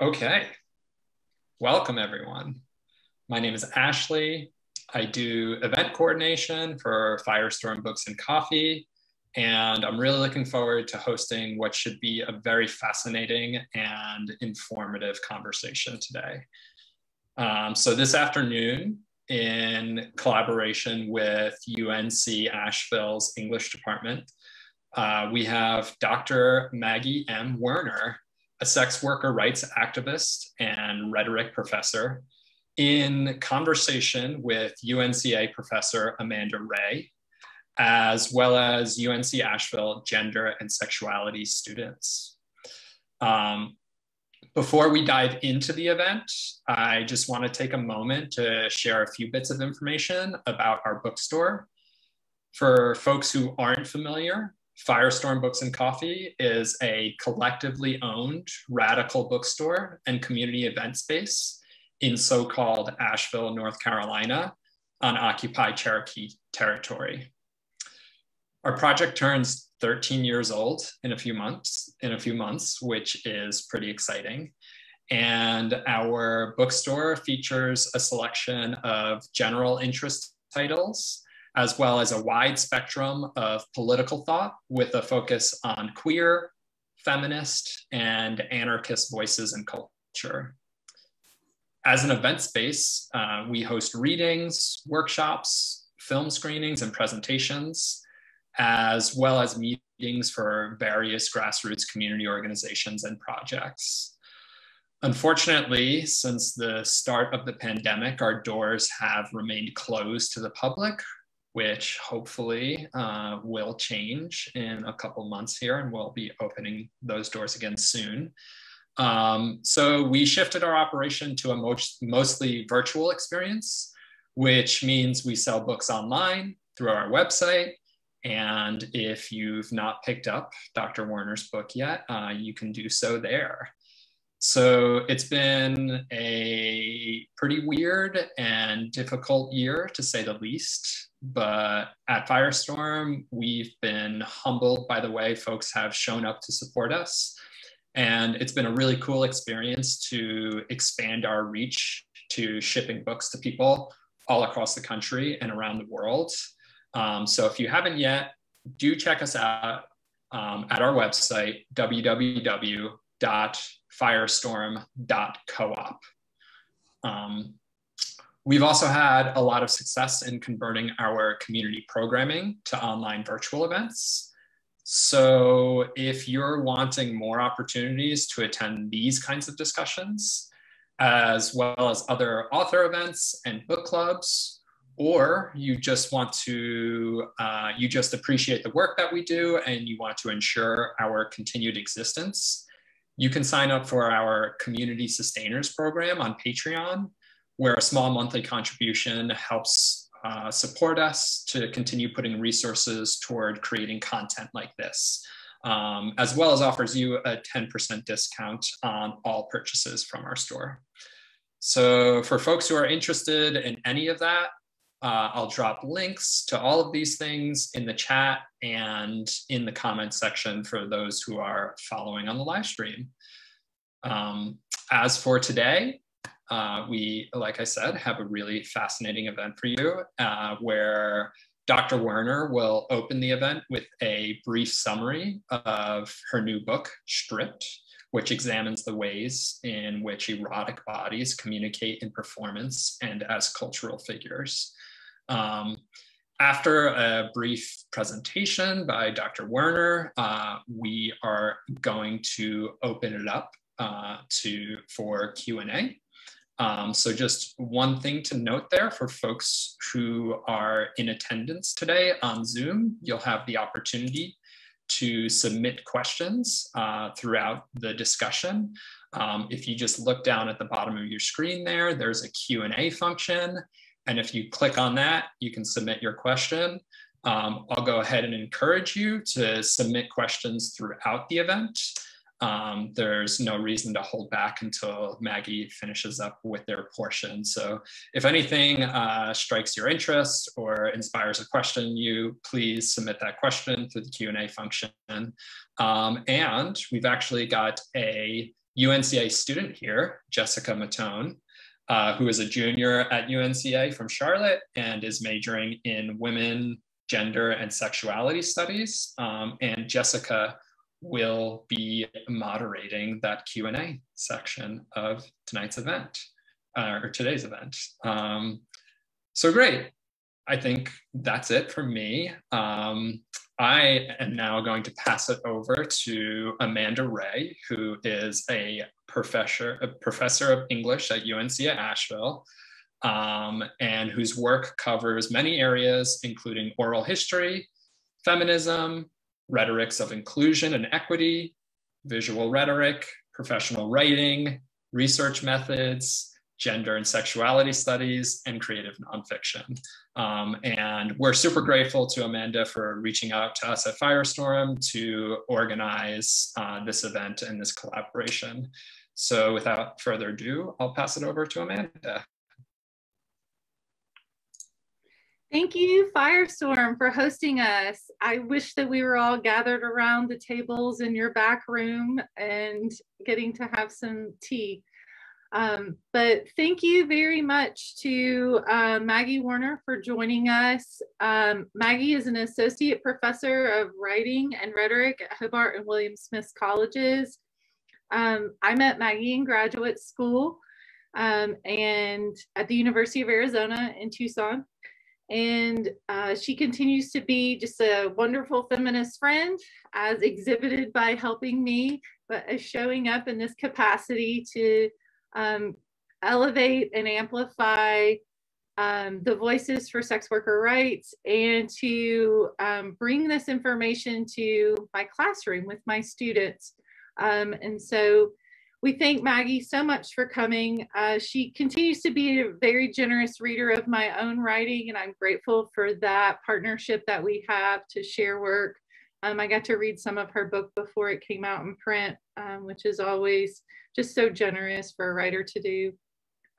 Okay. Welcome, everyone. My name is Ashley. I do event coordination for Firestorm Books and Coffee, and I'm really looking forward to hosting what should be a very fascinating and informative conversation today. Um, so, this afternoon, in collaboration with UNC Asheville's English department, uh, we have Dr. Maggie M. Werner a sex worker rights activist and rhetoric professor, in conversation with UNCA professor Amanda Wray, as well as UNC Asheville gender and sexuality students. Um, before we dive into the event, I just want to take a moment to share a few bits of information about our bookstore. For folks who aren't familiar, Firestorm Books and Coffee is a collectively owned radical bookstore and community event space in so called Asheville, North Carolina, on occupied Cherokee territory. Our project turns 13 years old in a few months, in a few months, which is pretty exciting. And our bookstore features a selection of general interest titles as well as a wide spectrum of political thought with a focus on queer, feminist, and anarchist voices and culture. As an event space, uh, we host readings, workshops, film screenings, and presentations, as well as meetings for various grassroots community organizations and projects. Unfortunately, since the start of the pandemic, our doors have remained closed to the public, which hopefully uh, will change in a couple months here and we'll be opening those doors again soon. Um, so we shifted our operation to a most, mostly virtual experience, which means we sell books online through our website. And if you've not picked up Dr. Werner's book yet, uh, you can do so there. So it's been a pretty weird and difficult year to say the least. But at Firestorm, we've been humbled by the way folks have shown up to support us. And it's been a really cool experience to expand our reach to shipping books to people all across the country and around the world. Um, so if you haven't yet, do check us out um, at our website, www.firestorm.coop. Um, We've also had a lot of success in converting our community programming to online virtual events. So if you're wanting more opportunities to attend these kinds of discussions, as well as other author events and book clubs, or you just want to, uh, you just appreciate the work that we do and you want to ensure our continued existence, you can sign up for our Community Sustainers program on Patreon where a small monthly contribution helps uh, support us to continue putting resources toward creating content like this, um, as well as offers you a 10% discount on all purchases from our store. So for folks who are interested in any of that, uh, I'll drop links to all of these things in the chat and in the comments section for those who are following on the live stream. Um, as for today, uh, we, like I said, have a really fascinating event for you uh, where Dr. Werner will open the event with a brief summary of her new book, Stripped, which examines the ways in which erotic bodies communicate in performance and as cultural figures. Um, after a brief presentation by Dr. Werner, uh, we are going to open it up uh, to for Q&A. Um, so just one thing to note there for folks who are in attendance today on Zoom, you'll have the opportunity to submit questions uh, throughout the discussion. Um, if you just look down at the bottom of your screen there, there's a Q&A function. And if you click on that, you can submit your question. Um, I'll go ahead and encourage you to submit questions throughout the event um, there's no reason to hold back until Maggie finishes up with their portion. So if anything uh, strikes your interest or inspires a question, you please submit that question through the Q&A function. Um, and we've actually got a UNCA student here, Jessica Matone, uh, who is a junior at UNCA from Charlotte and is majoring in women, gender, and sexuality studies. Um, and Jessica will be moderating that Q&A section of tonight's event, uh, or today's event. Um, so great. I think that's it for me. Um, I am now going to pass it over to Amanda Wray, who is a professor, a professor of English at UNC at Asheville, um, and whose work covers many areas, including oral history, feminism, rhetorics of inclusion and equity, visual rhetoric, professional writing, research methods, gender and sexuality studies, and creative nonfiction. Um, and we're super grateful to Amanda for reaching out to us at Firestorm to organize uh, this event and this collaboration. So without further ado, I'll pass it over to Amanda. Thank you, Firestorm, for hosting us. I wish that we were all gathered around the tables in your back room and getting to have some tea. Um, but thank you very much to uh, Maggie Werner for joining us. Um, Maggie is an associate professor of writing and rhetoric at Hobart and William Smith Colleges. Um, I met Maggie in graduate school um, and at the University of Arizona in Tucson. And uh, she continues to be just a wonderful feminist friend, as exhibited by helping me, but as showing up in this capacity to um, elevate and amplify um, the voices for sex worker rights and to um, bring this information to my classroom with my students. Um, and so we thank Maggie so much for coming. Uh, she continues to be a very generous reader of my own writing, and I'm grateful for that partnership that we have to share work. Um, I got to read some of her book before it came out in print, um, which is always just so generous for a writer to do.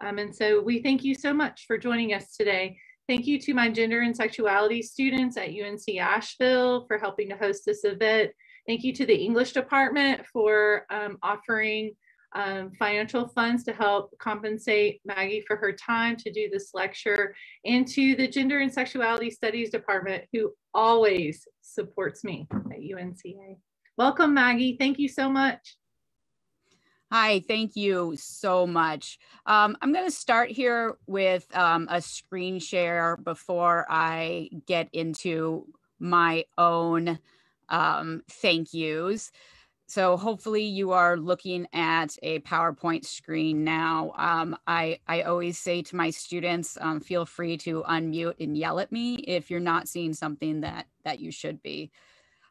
Um, and so we thank you so much for joining us today. Thank you to my gender and sexuality students at UNC Asheville for helping to host this event. Thank you to the English department for um, offering um, financial funds to help compensate Maggie for her time to do this lecture, and to the Gender and Sexuality Studies Department, who always supports me at UNCA. Welcome, Maggie. Thank you so much. Hi, thank you so much. Um, I'm going to start here with um, a screen share before I get into my own um, thank yous. So hopefully you are looking at a PowerPoint screen now. Um, I, I always say to my students, um, feel free to unmute and yell at me if you're not seeing something that, that you should be.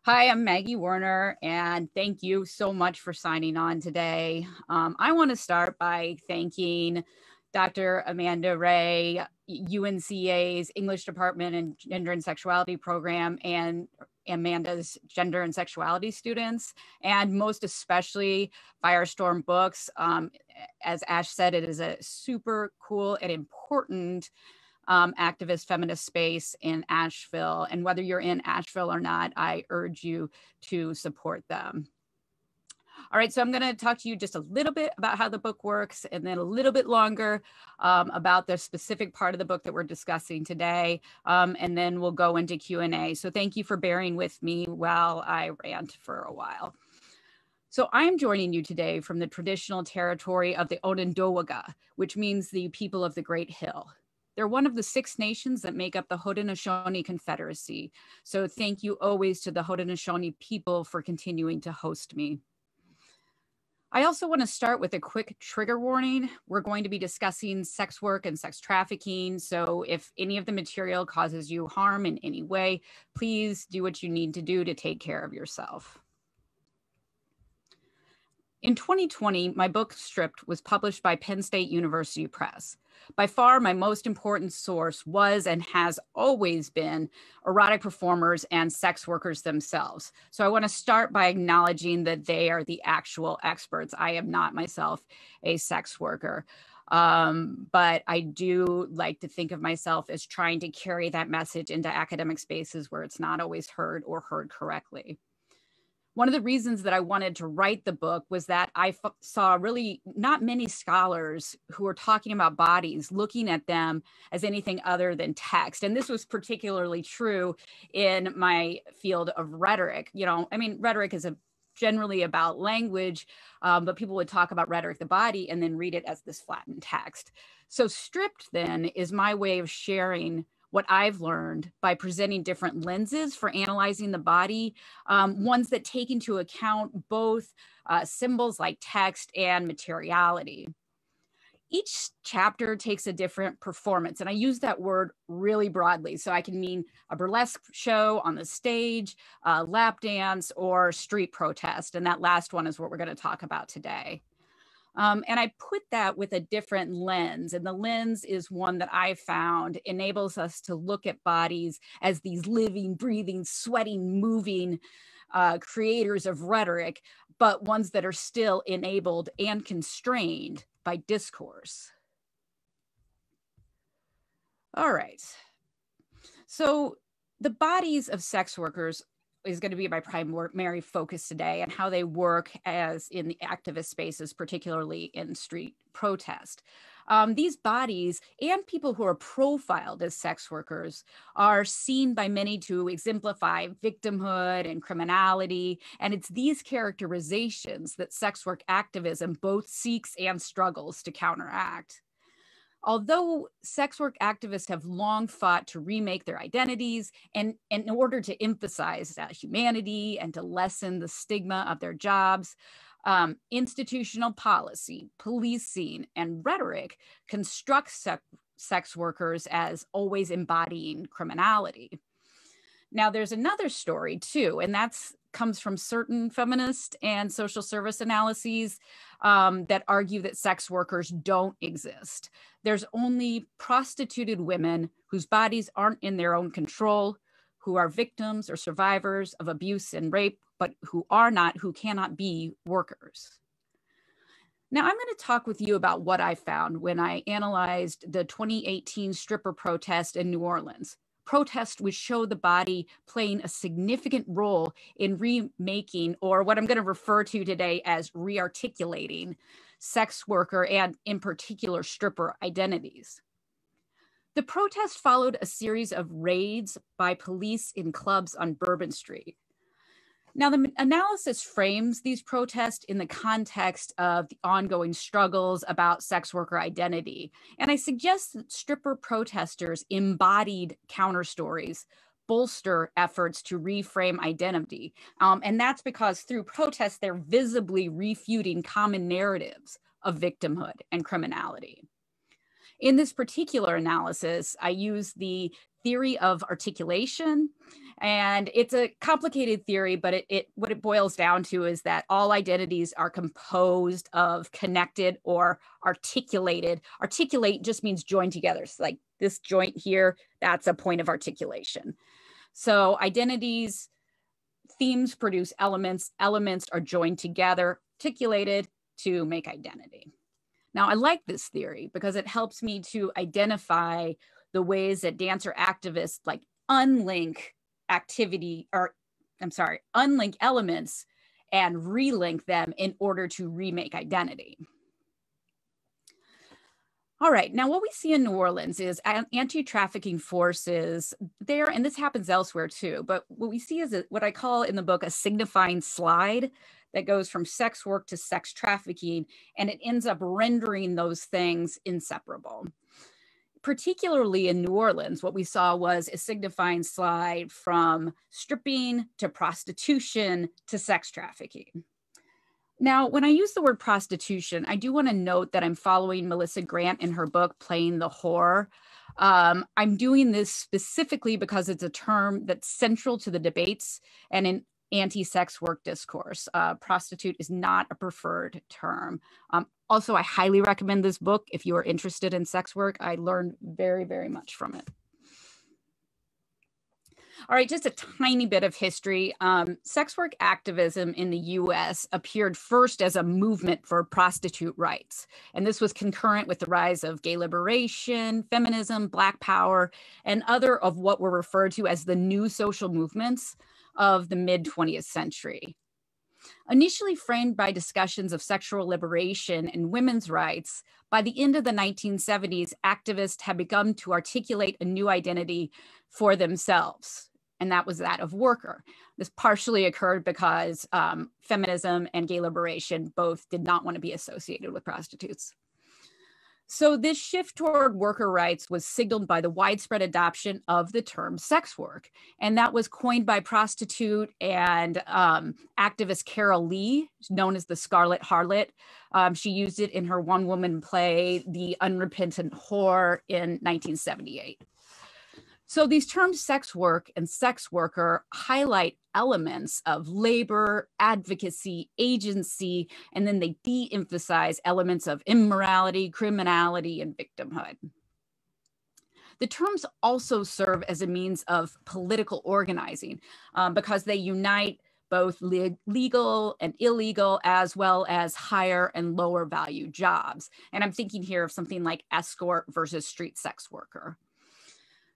Hi, I'm Maggie Werner, and thank you so much for signing on today. Um, I want to start by thanking Dr. Amanda Wray, UNCA's English Department and Gender and Sexuality Program, and Amanda's gender and sexuality students, and most especially Firestorm Books. Um, as Ash said, it is a super cool and important um, activist feminist space in Asheville. And whether you're in Asheville or not, I urge you to support them. All right, so I'm going to talk to you just a little bit about how the book works and then a little bit longer um, about the specific part of the book that we're discussing today. Um, and then we'll go into Q&A. So thank you for bearing with me while I rant for a while. So I'm joining you today from the traditional territory of the Onondaga, which means the people of the Great Hill. They're one of the six nations that make up the Haudenosaunee Confederacy. So thank you always to the Haudenosaunee people for continuing to host me. I also want to start with a quick trigger warning. We're going to be discussing sex work and sex trafficking. So if any of the material causes you harm in any way, please do what you need to do to take care of yourself. In 2020, my book Stripped was published by Penn State University Press. By far, my most important source was and has always been erotic performers and sex workers themselves. So I want to start by acknowledging that they are the actual experts. I am not myself a sex worker. Um, but I do like to think of myself as trying to carry that message into academic spaces where it's not always heard or heard correctly. One of the reasons that I wanted to write the book was that I f- saw really not many scholars who were talking about bodies, looking at them as anything other than text. And this was particularly true in my field of rhetoric. You know, I mean, rhetoric is a generally about language, um, but people would talk about rhetoric, the body, and then read it as this flattened text. So, stripped then is my way of sharing what I've learned by presenting different lenses for analyzing the body, um, ones that take into account both uh, symbols like text and materiality. Each chapter takes a different performance, and I use that word really broadly. So I can mean a burlesque show on the stage, lap dance, or street protest. And that last one is what we're going to talk about today. Um, and I put that with a different lens. And the lens is one that I found enables us to look at bodies as these living, breathing, sweating, moving uh, creators of rhetoric, but ones that are still enabled and constrained by discourse. All right. So the bodies of sex workers is going to be my primary focus today and how they work as in the activist spaces, particularly in street protest. Um, these bodies and people who are profiled as sex workers are seen by many to exemplify victimhood and criminality. And it's these characterizations that sex work activism both seeks and struggles to counteract. Although sex work activists have long fought to remake their identities and, and in order to emphasize humanity and to lessen the stigma of their jobs, um, institutional policy, policing, and rhetoric construct se- sex workers as always embodying criminality. Now, there's another story too, and that's comes from certain feminist and social service analyses um, that argue that sex workers don't exist. There's only prostituted women whose bodies aren't in their own control, who are victims or survivors of abuse and rape, but who are not, who cannot be workers. Now, I'm going to talk with you about what I found when I analyzed the 2018 stripper protest in New Orleans. Protest which show the body playing a significant role in remaking, or what I'm going to refer to today as rearticulating, sex worker and, in particular, stripper identities. The protest followed a series of raids by police in clubs on Bourbon Street. Now, the analysis frames these protests in the context of the ongoing struggles about sex worker identity. And I suggest that stripper protesters embodied counter stories bolster efforts to reframe identity. Um, and that's because through protests, they're visibly refuting common narratives of victimhood and criminality. In this particular analysis, I use the theory of articulation. And it's a complicated theory but it, it, what it boils down to is that all identities are composed of connected or articulated. Articulate just means join together. So like this joint here that's a point of articulation. So identities themes produce elements. Elements are joined together articulated to make identity. Now i like this theory because it helps me to identify the ways that dancer activists like unlink activity or I'm sorry, unlink elements and relink them in order to remake identity. All right, now what we see in New Orleans is anti-trafficking forces there, and this happens elsewhere too, but what we see is what I call in the book a signifying slide that goes from sex work to sex trafficking, and it ends up rendering those things inseparable particularly in New Orleans, what we saw was a signifying slide from stripping to prostitution to sex trafficking. Now, when I use the word prostitution, I do want to note that I'm following Melissa Grant in her book, Playing the Whore. Um, I'm doing this specifically because it's a term that's central to the debates and in anti sex work discourse. Uh, prostitute is not a preferred term. Um, also, I highly recommend this book if you are interested in sex work. I learned very, very much from it. All right, just a tiny bit of history. Um, sex work activism in the US appeared first as a movement for prostitute rights. And this was concurrent with the rise of gay liberation, feminism, Black power, and other of what were referred to as the new social movements of the mid 20th century. Initially framed by discussions of sexual liberation and women's rights, by the end of the 1970s, activists had begun to articulate a new identity for themselves, and that was that of worker. This partially occurred because um, feminism and gay liberation both did not want to be associated with prostitutes. So this shift toward worker rights was signaled by the widespread adoption of the term sex work. And that was coined by prostitute and um, activist Carol Leigh, known as the Scarlot Harlot. Um, she used it in her one woman play, The Unrepentant Whore, in 1978. So these terms sex work and sex worker highlight elements of labor, advocacy, agency, and then they de emphasize elements of immorality, criminality, and victimhood. The terms also serve as a means of political organizing um, because they unite both le legal and illegal, as well as higher and lower value jobs. And I'm thinking here of something like escort versus street sex worker.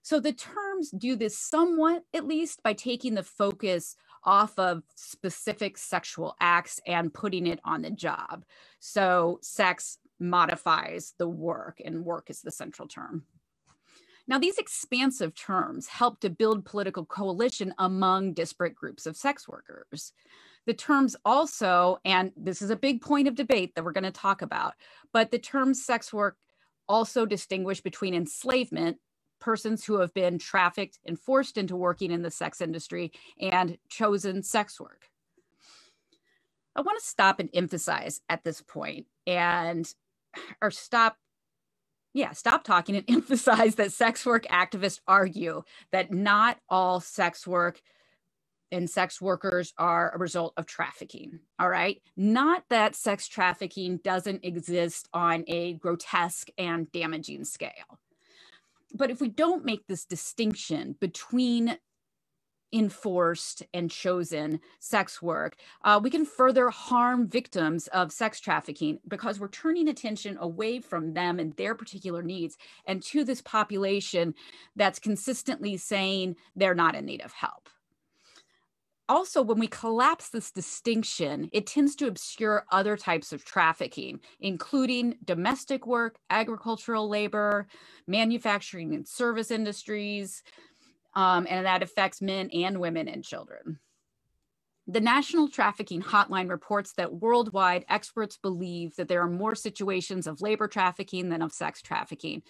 So the terms do this somewhat, at least, by taking the focus off of specific sexual acts and putting it on the job. So sex modifies the work, and work is the central term. Now, these expansive terms help to build political coalition among disparate groups of sex workers. The terms also, and this is a big point of debate that we're going to talk about, but the term sex work also distinguish between enslavement persons who have been trafficked and forced into working in the sex industry and chosen sex work. I want to stop and emphasize at this point and or stop yeah, stop talking and emphasize that sex work activists argue that not all sex work and sex workers are a result of trafficking. All right. Not that sex trafficking doesn't exist on a grotesque and damaging scale but if we don't make this distinction between enforced and chosen sex work, uh, we can further harm victims of sex trafficking because we're turning attention away from them and their particular needs and to this population that's consistently saying they're not in need of help also, when we collapse this distinction, it tends to obscure other types of trafficking, including domestic work, agricultural labor, manufacturing and service industries, um, and that affects men and women and children. The National Trafficking Hotline reports that worldwide experts believe that there are more situations of labor trafficking than of sex trafficking,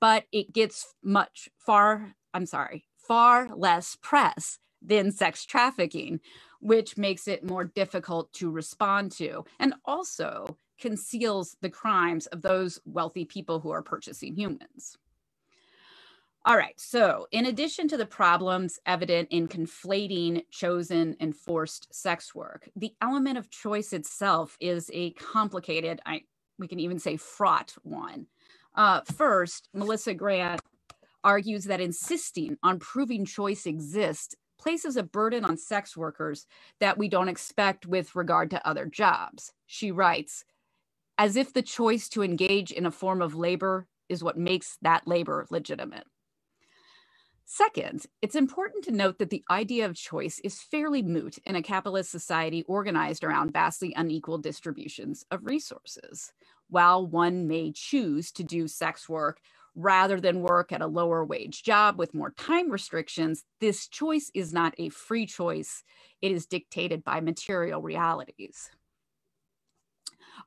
but it gets much far, I'm sorry, far less press than sex trafficking, which makes it more difficult to respond to and also conceals the crimes of those wealthy people who are purchasing humans. All right, so in addition to the problems evident in conflating chosen and forced sex work, the element of choice itself is a complicated, I, we can even say fraught one. Uh, first, Melissa Grant argues that insisting on proving choice exists places a burden on sex workers that we don't expect with regard to other jobs. She writes, as if the choice to engage in a form of labor is what makes that labor legitimate. Second, it's important to note that the idea of choice is fairly moot in a capitalist society organized around vastly unequal distributions of resources. While one may choose to do sex work rather than work at a lower wage job with more time restrictions, this choice is not a free choice. It is dictated by material realities.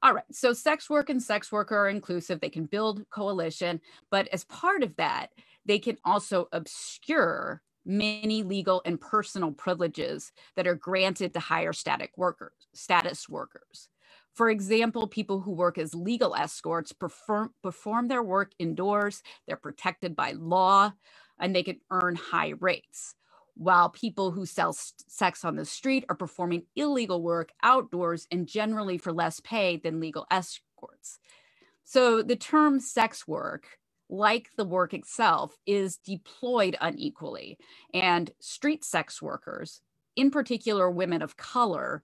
All right, so sex work and sex worker are inclusive. They can build coalition, but as part of that, they can also obscure many legal and personal privileges that are granted to higher static workers, status workers. For example, people who work as legal escorts perform, perform their work indoors, they're protected by law, and they can earn high rates. While people who sell sex on the street are performing illegal work outdoors and generally for less pay than legal escorts. So the term sex work, like the work itself, is deployed unequally. And street sex workers, in particular women of color,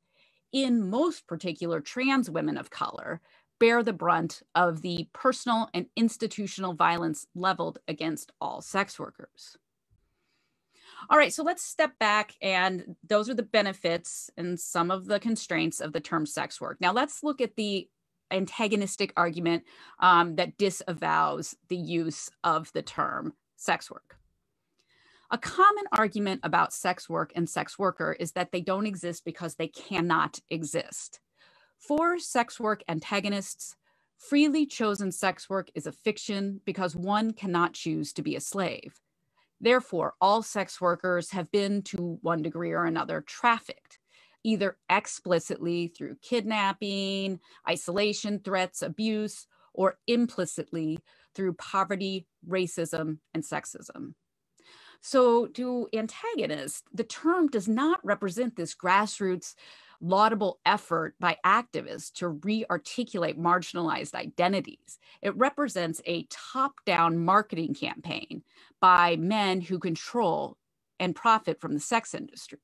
in most particular trans women of color, bear the brunt of the personal and institutional violence leveled against all sex workers. All right, so let's step back and those are the benefits and some of the constraints of the term sex work. Now let's look at the antagonistic argument um, that disavows the use of the term sex work. A common argument about sex work and sex worker is that they don't exist because they cannot exist. For sex work antagonists, freely chosen sex work is a fiction because one cannot choose to be a slave. Therefore, all sex workers have been to one degree or another trafficked either explicitly through kidnapping, isolation, threats, abuse, or implicitly through poverty, racism, and sexism. So, to antagonists, the term does not represent this grassroots laudable effort by activists to re articulate marginalized identities. It represents a top down marketing campaign by men who control and profit from the sex industry.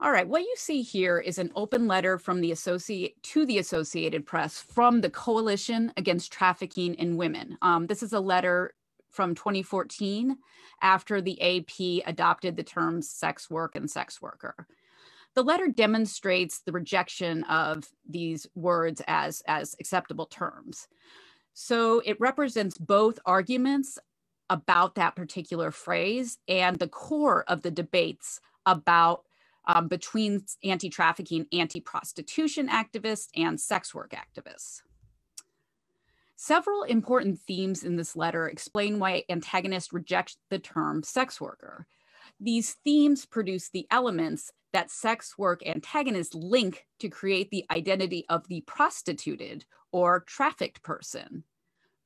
All right, what you see here is an open letter from the associate to the Associated Press from the Coalition Against Trafficking in Women. Um, this is a letter from 2014 after the AP adopted the terms sex work and sex worker. The letter demonstrates the rejection of these words as, as acceptable terms. So it represents both arguments about that particular phrase and the core of the debates about um, between anti trafficking, anti prostitution activists, and sex work activists. Several important themes in this letter explain why antagonists reject the term sex worker. These themes produce the elements that sex work antagonists link to create the identity of the prostituted or trafficked person.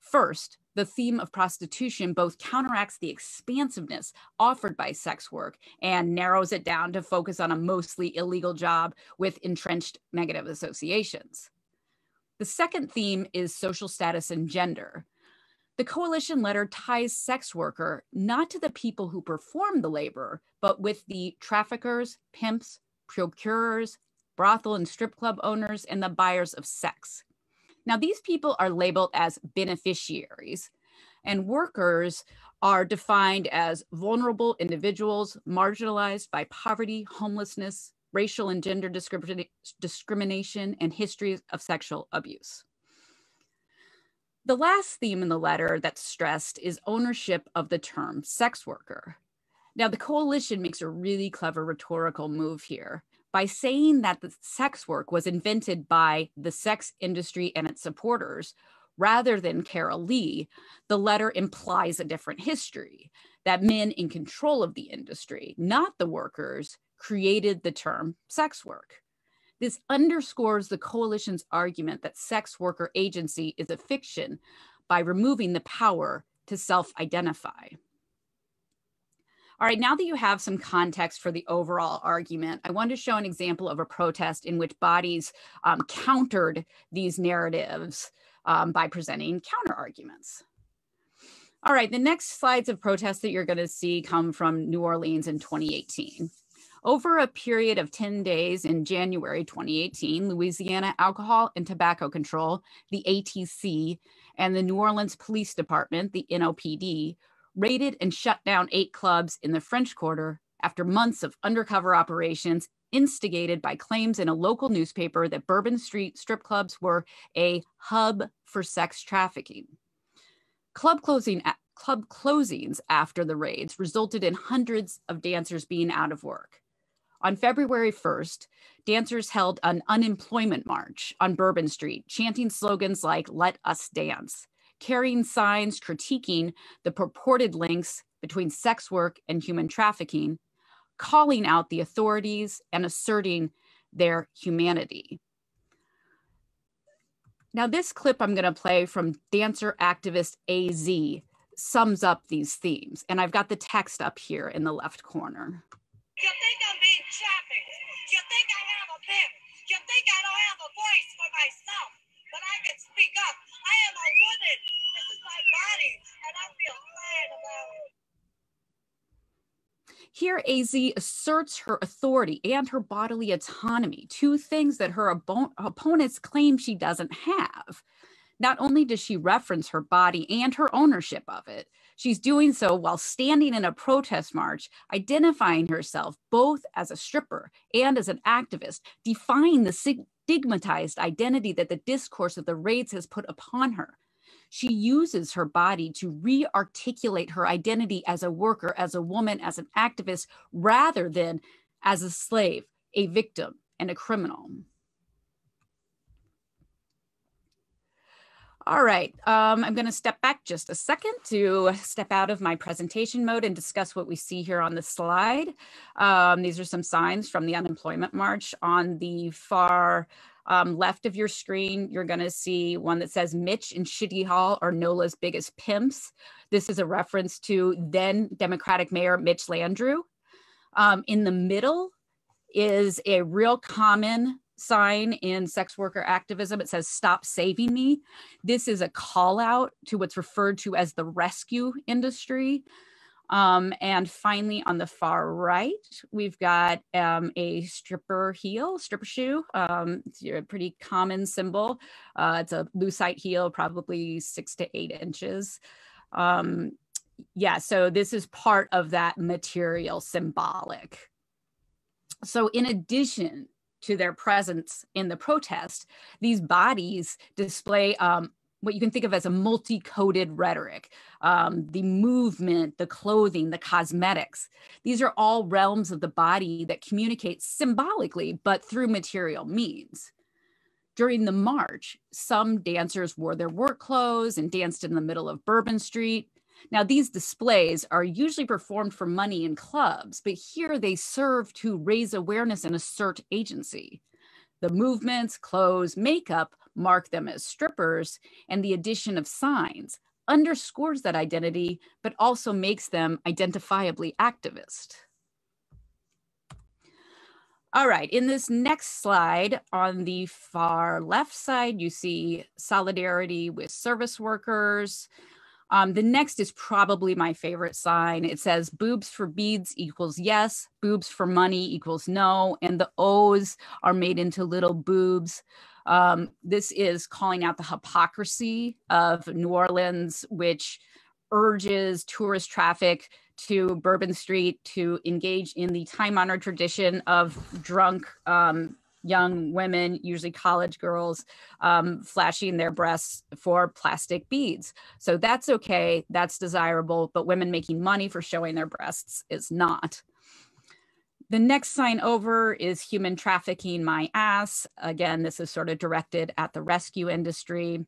First, the theme of prostitution both counteracts the expansiveness offered by sex work and narrows it down to focus on a mostly illegal job with entrenched negative associations. The second theme is social status and gender. The coalition letter ties sex worker not to the people who perform the labor, but with the traffickers, pimps, procurers, brothel and strip club owners, and the buyers of sex. Now, these people are labeled as beneficiaries, and workers are defined as vulnerable individuals marginalized by poverty, homelessness, racial and gender discrimination, and histories of sexual abuse. The last theme in the letter that's stressed is ownership of the term sex worker. Now, the coalition makes a really clever rhetorical move here by saying that the sex work was invented by the sex industry and its supporters rather than Carol Leigh, the letter implies a different history that men in control of the industry, not the workers, created the term sex work. This underscores the coalition's argument that sex worker agency is a fiction by removing the power to self identify. All right, now that you have some context for the overall argument, I want to show an example of a protest in which bodies um, countered these narratives um, by presenting counter arguments. All right, the next slides of protest that you're going to see come from New Orleans in 2018. Over a period of 10 days in January 2018, Louisiana Alcohol and Tobacco Control, the ATC, and the New Orleans Police Department, the NOPD, raided and shut down eight clubs in the French Quarter after months of undercover operations instigated by claims in a local newspaper that Bourbon Street strip clubs were a hub for sex trafficking. Club closing club closings after the raids resulted in hundreds of dancers being out of work. On February 1st, dancers held an unemployment march on Bourbon Street, chanting slogans like Let Us Dance carrying signs critiquing the purported links between sex work and human trafficking, calling out the authorities and asserting their humanity. Now, this clip I'm going to play from dancer activist AZ sums up these themes, and I've got the text up here in the left corner. You think I'm being trafficked? You think I have a pen? You think I don't have a voice for myself? But I can speak up. I am a woman. This is my body, and I feel fine about it. Here, AZ asserts her authority and her bodily autonomy, two things that her opponents claim she doesn't have. Not only does she reference her body and her ownership of it, she's doing so while standing in a protest march, identifying herself both as a stripper and as an activist, defying the stigmatized identity that the discourse of the raids has put upon her. She uses her body to re articulate her identity as a worker, as a woman, as an activist, rather than as a slave, a victim, and a criminal. All right, um, I'm going to step back just a second to step out of my presentation mode and discuss what we see here on the slide. Um, these are some signs from the unemployment march. On the far um, left of your screen, you're going to see one that says Mitch and Shitty Hall are NOLA's biggest pimps. This is a reference to then Democratic Mayor Mitch Landrieu. Um, in the middle is a real common sign in sex worker activism. It says, Stop saving me. This is a call out to what's referred to as the rescue industry. Um, and finally, on the far right, we've got um, a stripper heel, stripper shoe. Um, it's a pretty common symbol. Uh, it's a lucite heel, probably six to eight inches. Um, yeah, so this is part of that material symbolic. So, in addition to their presence in the protest, these bodies display um, what you can think of as a multi-coded rhetoric um, the movement the clothing the cosmetics. These are all realms of the body that communicate symbolically but through material means. During the march some dancers wore their work clothes and danced in the middle of bourbon street now, these displays are usually performed for money in clubs, but here they serve to raise awareness and assert agency. The movements, clothes, makeup mark them as strippers, and the addition of signs underscores that identity, but also makes them identifiably activist. All right, in this next slide on the far left side, you see solidarity with service workers, um, the next is probably my favorite sign. It says boobs for beads equals yes, boobs for money equals no, and the O's are made into little boobs. Um, this is calling out the hypocrisy of New Orleans, which urges tourist traffic to Bourbon Street to engage in the time honored tradition of drunk um, young women, usually college girls, um, flashing their breasts for plastic beads. So that's okay, that's desirable, but women making money for showing their breasts is not. The next sign over is human trafficking my ass. Again, this is sort of directed at the rescue industry.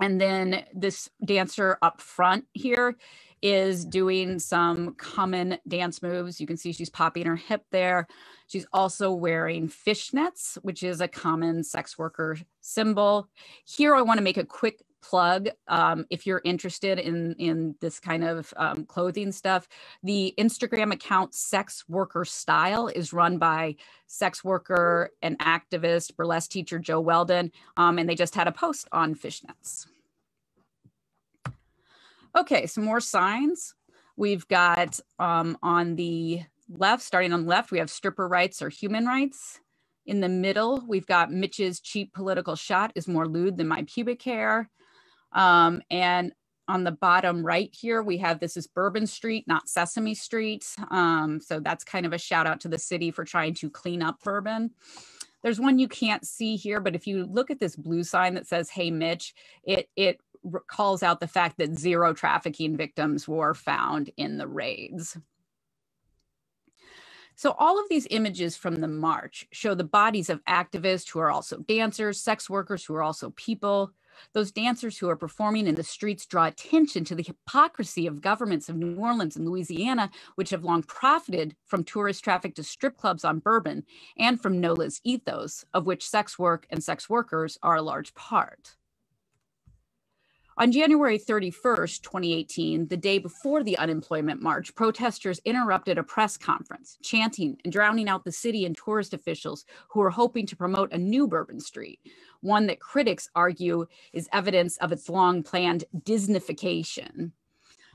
And then this dancer up front here is doing some common dance moves. You can see she's popping her hip there. She's also wearing fishnets, which is a common sex worker symbol. Here, I want to make a quick plug um, if you're interested in in this kind of um, clothing stuff the instagram account sex worker style is run by sex worker and activist burlesque teacher Jo Weldon um, and they just had a post on fishnets Okay, some more signs. We've got um, on the left, starting on the left, we have stripper rights or human rights. In the middle, we've got Mitch's cheap political shot is more lewd than my pubic hair. Um, and on the bottom right here, we have this is Bourbon Street, not Sesame Street. Um, so that's kind of a shout out to the city for trying to clean up Bourbon. There's one you can't see here, but if you look at this blue sign that says, Hey Mitch, it, it calls out the fact that zero trafficking victims were found in the raids. So all of these images from the march show the bodies of activists who are also dancers, sex workers who are also people. Those dancers who are performing in the streets draw attention to the hypocrisy of governments of New Orleans and Louisiana, which have long profited from tourist traffic to strip clubs on Bourbon and from NOLA's ethos, of which sex work and sex workers are a large part. On January 31st, 2018, the day before the unemployment march, protesters interrupted a press conference, chanting and drowning out the city and tourist officials who were hoping to promote a new Bourbon Street, one that critics argue is evidence of its long planned Disneyfication.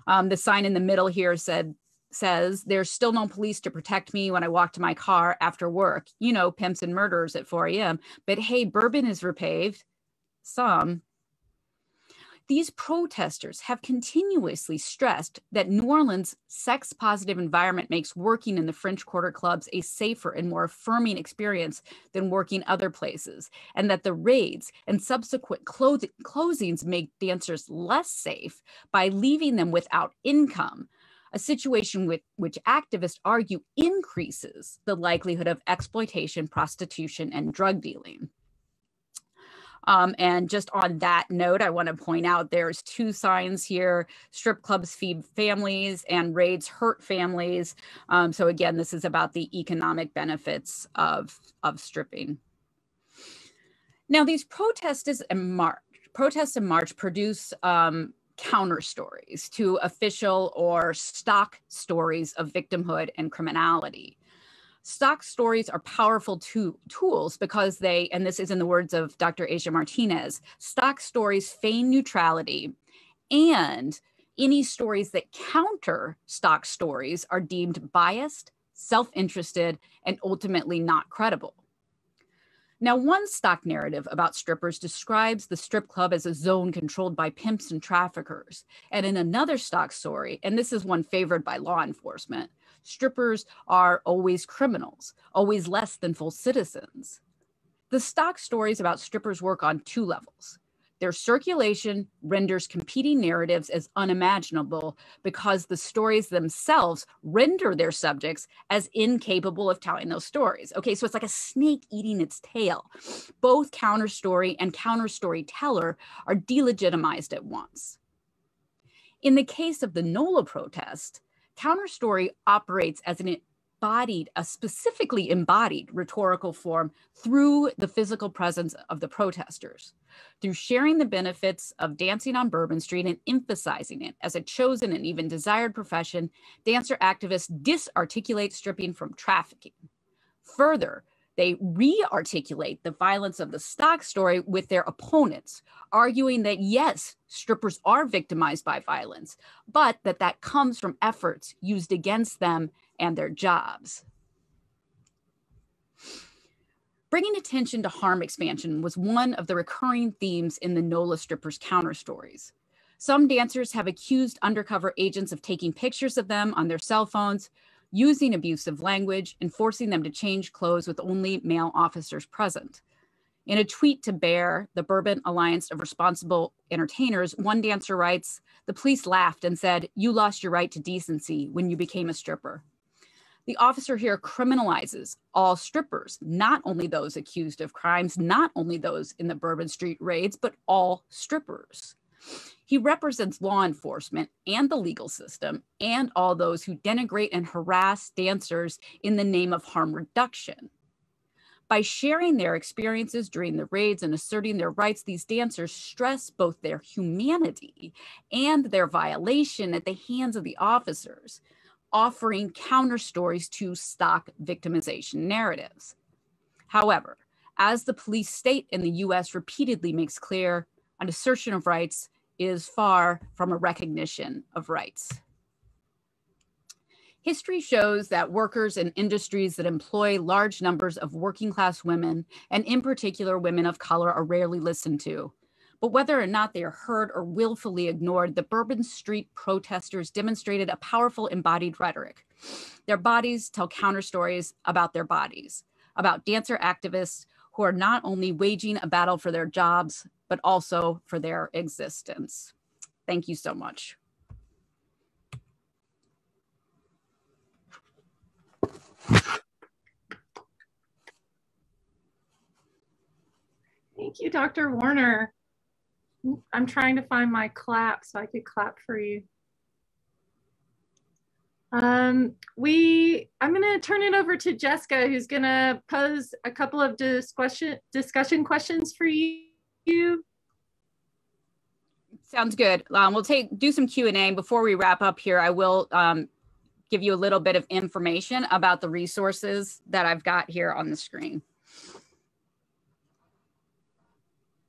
Um, the sign in the middle here said, says, There's still no police to protect me when I walk to my car after work. You know, pimps and murderers at 4 a.m. But hey, Bourbon is repaved. Some, These protesters have continuously stressed that New Orleans' sex positive environment makes working in the French Quarter clubs a safer and more affirming experience than working other places, and that the raids and subsequent clo- closings make dancers less safe by leaving them without income. A situation with which activists argue increases the likelihood of exploitation, prostitution, and drug dealing. Um, and just on that note, I want to point out there's two signs here strip clubs feed families and raids hurt families. Um, so, again, this is about the economic benefits of, of stripping. Now, these protests and march, protests and march produce um, counter stories to official or stock stories of victimhood and criminality stock stories are powerful to, tools because they, and this is in the words of Dr. Aja Martinez, stock stories feign neutrality and any stories that counter stock stories are deemed biased, self interested, and ultimately not credible. Now, one stock narrative about strippers describes the strip club as a zone controlled by pimps and traffickers. And in another stock story, and this is one favored by law enforcement, strippers are always criminals, always less than full citizens. The stock stories about strippers work on two levels. Their circulation renders competing narratives as unimaginable because the stories themselves render their subjects as incapable of telling those stories. Okay, so it's like a snake eating its tail. Both counter story and counter storyteller are delegitimized at once. In the case of the NOLA protest, Counterstory operates as an embodied, a specifically embodied rhetorical form through the physical presence of the protesters, through sharing the benefits of dancing on Bourbon Street and emphasizing it as a chosen and even desired profession, dancer activists disarticulate stripping from trafficking. Further, they re articulate the violence of the stock story with their opponents, arguing that yes, strippers are victimized by violence, but that that comes from efforts used against them and their jobs. Bringing attention to harm expansion was one of the recurring themes in the NOLA strippers counter stories. Some dancers have accused undercover agents of taking pictures of them on their cell phones, using abusive language, and forcing them to change clothes with only male officers present. In a tweet to BARE, the Bourbon Alliance of Responsible Entertainers, one dancer writes, The police laughed and said, You lost your right to decency when you became a stripper. The officer here criminalizes all strippers, not only those accused of crimes, not only those in the Bourbon Street raids, but all strippers. He represents law enforcement and the legal system and all those who denigrate and harass dancers in the name of harm reduction. By sharing their experiences during the raids and asserting their rights, these dancers stress both their humanity and their violation at the hands of the officers, offering counter stories to stock victimization narratives. However, as the police state in the US repeatedly makes clear, an assertion of rights is far from a recognition of rights. History shows that workers in industries that employ large numbers of working class women, and in particular women of color, are rarely listened to. But whether or not they are heard or willfully ignored, the Bourbon Street protesters demonstrated a powerful embodied rhetoric. Their bodies tell counter stories about their bodies, about dancer activists who are not only waging a battle for their jobs, but also for their existence. Thank you so much. Thank you, Dr. Werner. I'm trying to find my clap so I could clap for you. Um, we, I'm going to turn it over to Jessica, who's going to pose a couple of discussion, discussion questions for you. Sounds good. Um, we'll take do some Q and A before we wrap up here. I will um, give you a little bit of information about the resources that I've got here on the screen.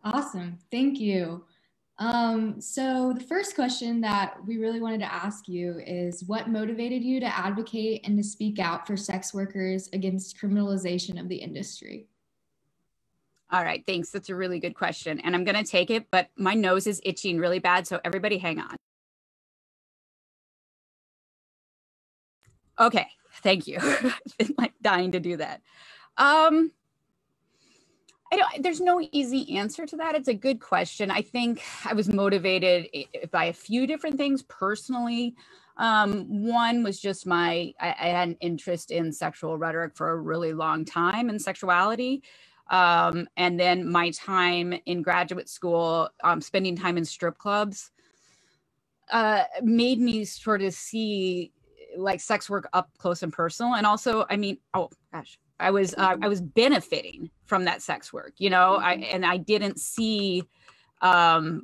Awesome, thank you. Um, so the first question that we really wanted to ask you is what motivated you to advocate and to speak out for sex workers against criminalization of the industry? All right, thanks. That's a really good question. And I'm going to take it, but my nose is itching really bad. So everybody hang on. Okay, thank you. I've been like dying to do that. Um, I don't, there's no easy answer to that. It's a good question. I think I was motivated by a few different things personally. Um, one was just my, I, I, had an interest in sexual rhetoric for a really long time and sexuality. Um, and then my time in graduate school, um, spending time in strip clubs, uh, made me sort of see like sex work up close and personal. And also, I mean, oh gosh, I was uh, I was benefiting from that sex work, you know, I and I didn't see um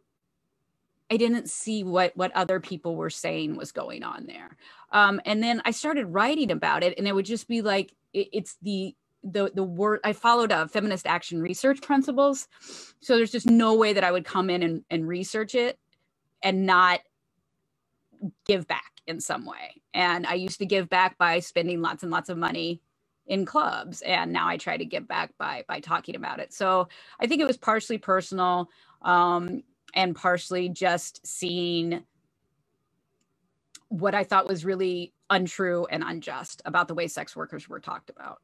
I didn't see what what other people were saying was going on there. Um and then I started writing about it and it would just be like it, it's the the the word I followed uh, feminist action research principles. So there's just no way that I would come in and, and research it and not give back in some way. And I used to give back by spending lots and lots of money in clubs and now I try to give back by by talking about it. So I think it was partially personal um, and partially just seeing what I thought was really untrue and unjust about the way sex workers were talked about.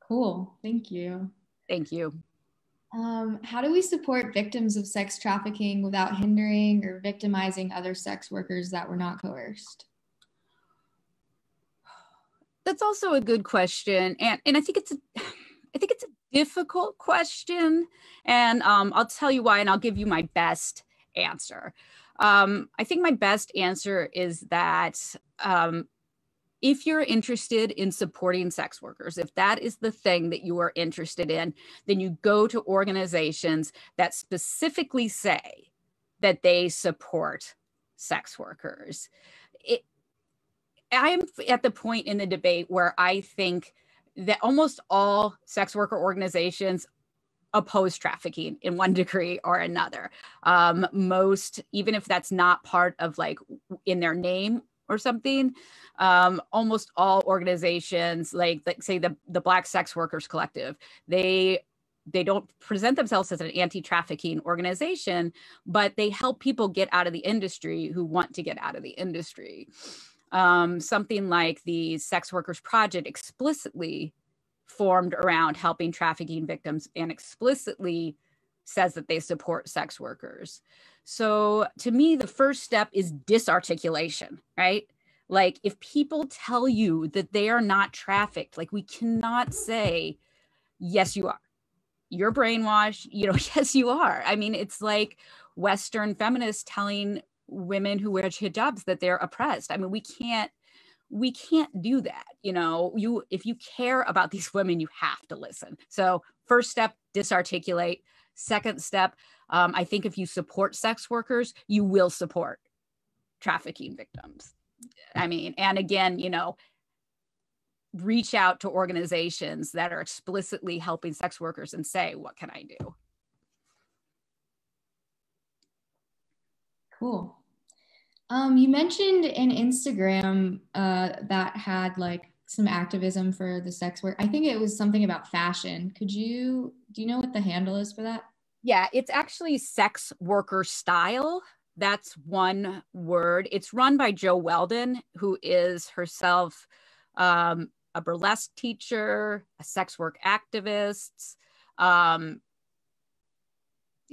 Cool. Thank you. Thank you. Um, how do we support victims of sex trafficking without hindering or victimizing other sex workers that were not coerced? That's also a good question, and and I think it's a, I think it's a difficult question, and um, I'll tell you why, and I'll give you my best answer. Um, I think my best answer is that um, if you're interested in supporting sex workers, if that is the thing that you are interested in, then you go to organizations that specifically say that they support sex workers. It, I'm at the point in the debate where I think that almost all sex worker organizations oppose trafficking in one degree or another. Um, most, even if that's not part of like in their name or something um, almost all organizations like, like say the, the black sex workers collective they they don't present themselves as an anti-trafficking organization but they help people get out of the industry who want to get out of the industry um, something like the sex workers project explicitly formed around helping trafficking victims and explicitly says that they support sex workers so to me, the first step is disarticulation, right? Like if people tell you that they are not trafficked, like we cannot say, yes, you are. You're brainwashed. You know, yes, you are. I mean, it's like Western feminists telling women who wear hijabs that they're oppressed. I mean, we can't we can't do that you know you if you care about these women you have to listen so first step disarticulate second step um, I think if you support sex workers, you will support trafficking victims. I mean, and again, you know, reach out to organizations that are explicitly helping sex workers and say, what can I do? Cool. Um, you mentioned an Instagram uh, that had like some activism for the sex work. I think it was something about fashion. Could you, do you know what the handle is for that? Yeah, it's actually sex worker style. That's one word. It's run by Jo Weldon, who is herself um, a burlesque teacher, a sex work activist, um,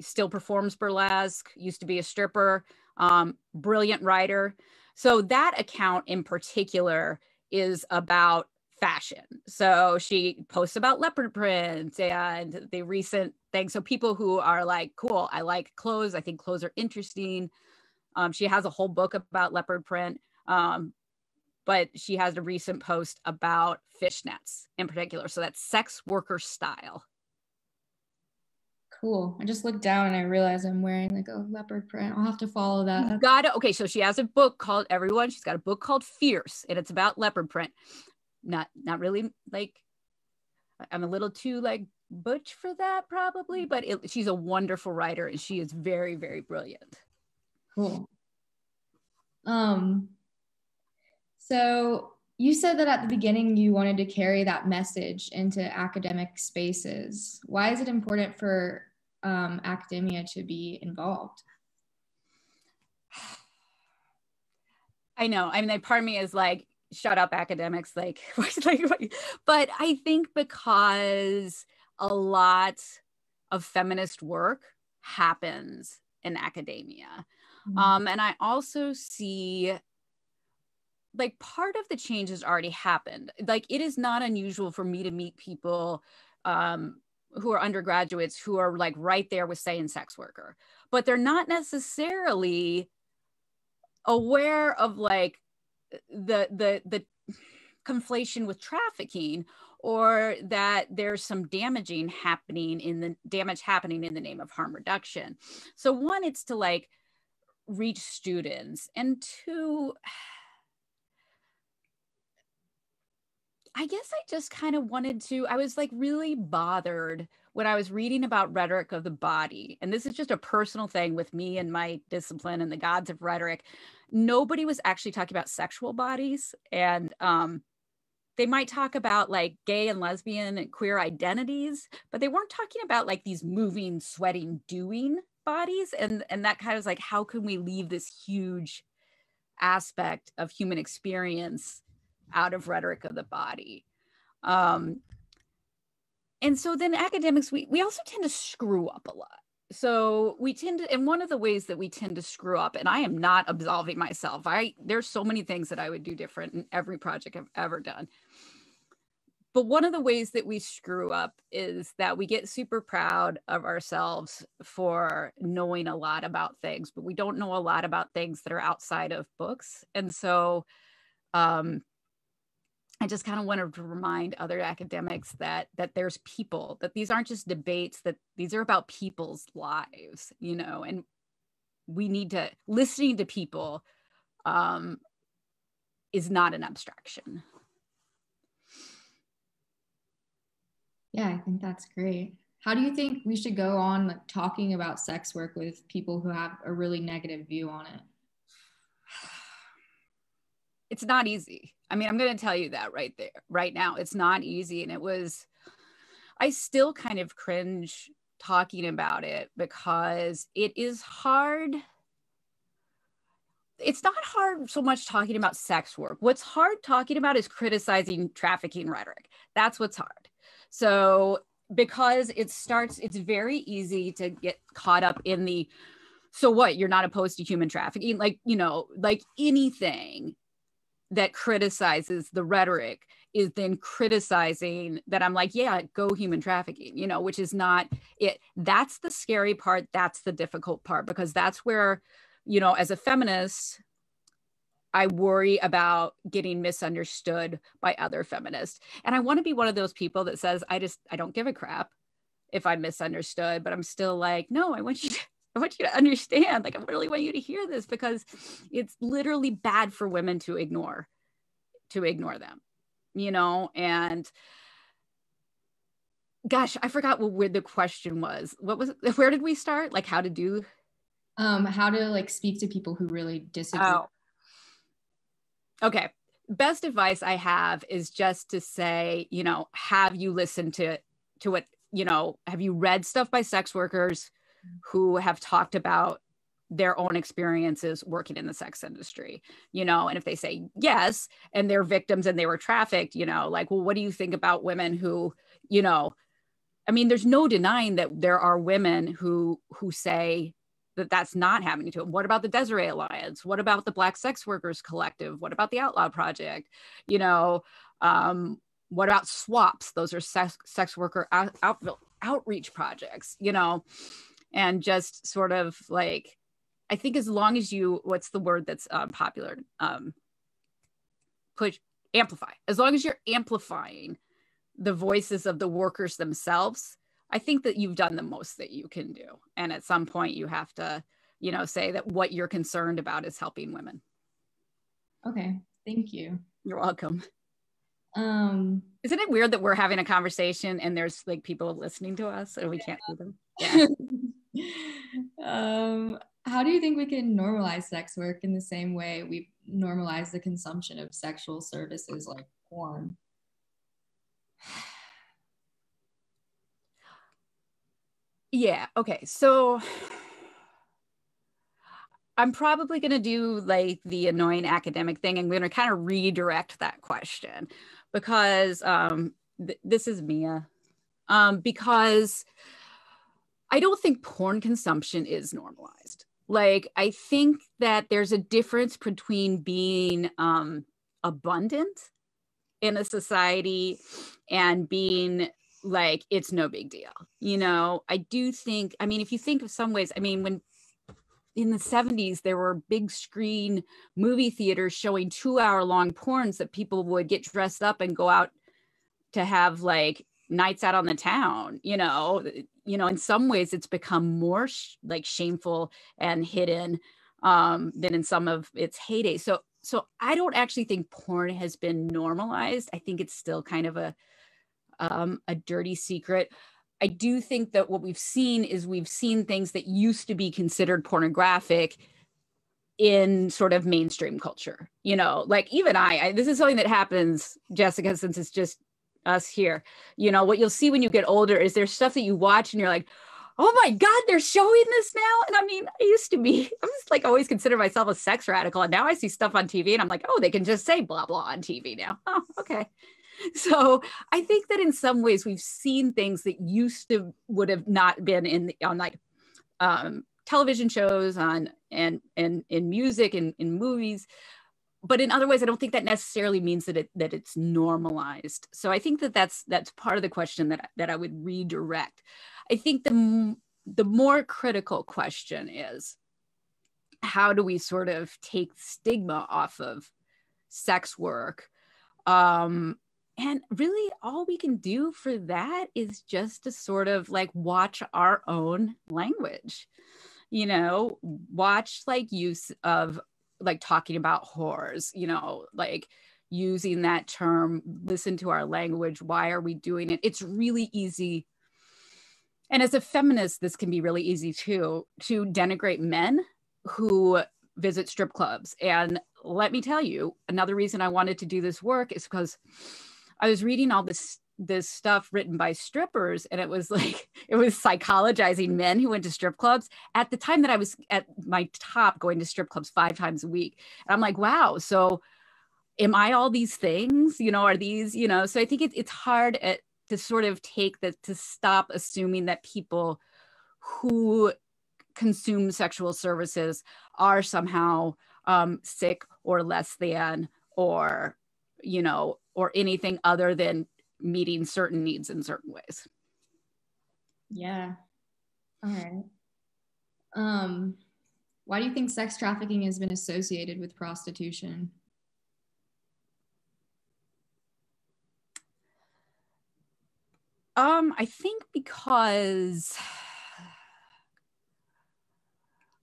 still performs burlesque, used to be a stripper, um, brilliant writer. So that account in particular is about fashion. So she posts about leopard print and the recent thing. So people who are like, cool, I like clothes. I think clothes are interesting. Um, she has a whole book about leopard print. Um, but she has a recent post about fishnets in particular. So that's sex worker style. Cool. I just looked down and I realized I'm wearing like a leopard print. I'll have to follow that. got it. Okay. So she has a book called Everyone. She's got a book called Fierce and it's about leopard print not not really like i'm a little too like butch for that probably mm. but it, she's a wonderful writer and she is very very brilliant cool um so you said that at the beginning you wanted to carry that message into academic spaces. Why is it important for um, academia to be involved? I know. I mean, part of me is like, shut up, academics. Like, like, but I think because a lot of feminist work happens in academia. Mm-hmm. Um, and I also see like part of the change has already happened. Like it is not unusual for me to meet people um, who are undergraduates who are like right there with saying sex worker, but they're not necessarily aware of like the the the conflation with trafficking or that there's some damaging happening in the damage happening in the name of harm reduction. So one, it's to like reach students, and two, I guess I just kind of wanted to, I was like really bothered when I was reading about rhetoric of the body. And this is just a personal thing with me and my discipline and the gods of rhetoric. Nobody was actually talking about sexual bodies. And um, they might talk about like gay and lesbian and queer identities, but they weren't talking about like these moving, sweating, doing bodies. And, and that kind of was like, how can we leave this huge aspect of human experience out of rhetoric of the body. Um, and so then academics, we, we also tend to screw up a lot. So we tend to, and one of the ways that we tend to screw up, and I am not absolving myself. I there's so many things that I would do different in every project I've ever done. But one of the ways that we screw up is that we get super proud of ourselves for knowing a lot about things, but we don't know a lot about things that are outside of books. And so um, I just kind of wanted to remind other academics that that there's people that these aren't just debates that these are about people's lives, you know, and we need to listening to people um, is not an abstraction. Yeah, I think that's great. How do you think we should go on like, talking about sex work with people who have a really negative view on it? It's not easy. I mean, I'm going to tell you that right there, right now. It's not easy. And it was, I still kind of cringe talking about it because it is hard. It's not hard so much talking about sex work. What's hard talking about is criticizing trafficking rhetoric. That's what's hard. So, because it starts, it's very easy to get caught up in the so what you're not opposed to human trafficking like you know like anything that criticizes the rhetoric is then criticizing that I'm like, yeah, go human trafficking, you know, which is not it. That's the scary part. That's the difficult part because that's where, you know, as a feminist, I worry about getting misunderstood by other feminists. And I want to be one of those people that says, I just, I don't give a crap if I'm misunderstood, but I'm still like, no, I want you to, I want you to understand. Like, I really want you to hear this because it's literally bad for women to ignore, to ignore them, you know? And gosh, I forgot what where the question was. What was? Where did we start? Like, how to do? Um, how to like speak to people who really disagree. Oh. Okay. Best advice I have is just to say, you know, have you listened to to what, you know, have you read stuff by sex workers? Who have talked about their own experiences working in the sex industry you know and if they say yes and they're victims and they were trafficked you know like well what do you think about women who you know i mean there's no denying that there are women who who say that that's not happening to them. What about the desiree alliance? What about the black sex workers collective? What about the outlaw project? You know um, what about SWOPs? Those are sex, sex worker out, out, outreach projects you know and just sort of like i think as long as you what's the word that's um, popular? Um, push amplify. As long as you're amplifying the voices of the workers themselves i think that you've done the most that you can do. And at some point you have to you know say that what you're concerned about is helping women. Okay. Thank you. You're welcome. Um isn't it weird that we're having a conversation and there's like people listening to us and we can't see them? Yeah um how do you think we can normalize sex work in the same way we normalize the consumption of sexual services like porn? Yeah. Okay. So I'm probably going to do like the annoying academic thing. I'm going to kind of redirect that question because um, th- this is Mia. Um, because I don't think porn consumption is normalized. Like, I think that there's a difference between being um, abundant in a society and being like, it's no big deal. You know, I do think, I mean, if you think of some ways, I mean, when in the 70s there were big screen movie theaters showing two hour long porns that people would get dressed up and go out to have like nights out on the town you know you know in some ways it's become more sh- like shameful and hidden um than in some of its heyday. So so i don't actually think porn has been normalized. I think it's still kind of a um a dirty secret. I do think that what we've seen is we've seen things that used to be considered pornographic in sort of mainstream culture. You know, like even I, I this is something that happens, Jessica, since it's just us here. You know, what you'll see when you get older is there's stuff that you watch and you're like, oh my God, they're showing this now. And I mean, I used to be, I was like always consider myself a sex radical. And now I see stuff on TV and I'm like, oh, they can just say blah, blah on TV now. Oh, okay. so i think that in some ways we've seen things that used to would have not been in on like um, television shows on and and in music and in movies but in other ways i don't think that necessarily means that it that it's normalized. So i think that that's that's part of the question that that i would redirect. I think the the more critical question is how do we sort of take stigma off of sex work? Um, and really all we can do for that is just to sort of like watch our own language you know watch like use of like talking about whores you know like using that term listen to our language why are we doing it? It's really easy. And as a feminist this can be really easy too to denigrate men who visit strip clubs. And let me tell you another reason i wanted to do this work is because I was reading all this this stuff written by strippers and it was like it was psychologizing men who went to strip clubs. At the time that I was at my top going to strip clubs 5 times a week and I'm like wow so am I all these things? You know are these you know? So I think it, it's hard at, to sort of take that to stop assuming that people who consume sexual services are somehow um, sick or less than or you know or anything other than meeting certain needs in certain ways. Yeah. All right. Um, why do you think sex trafficking has been associated with prostitution? Um, I think because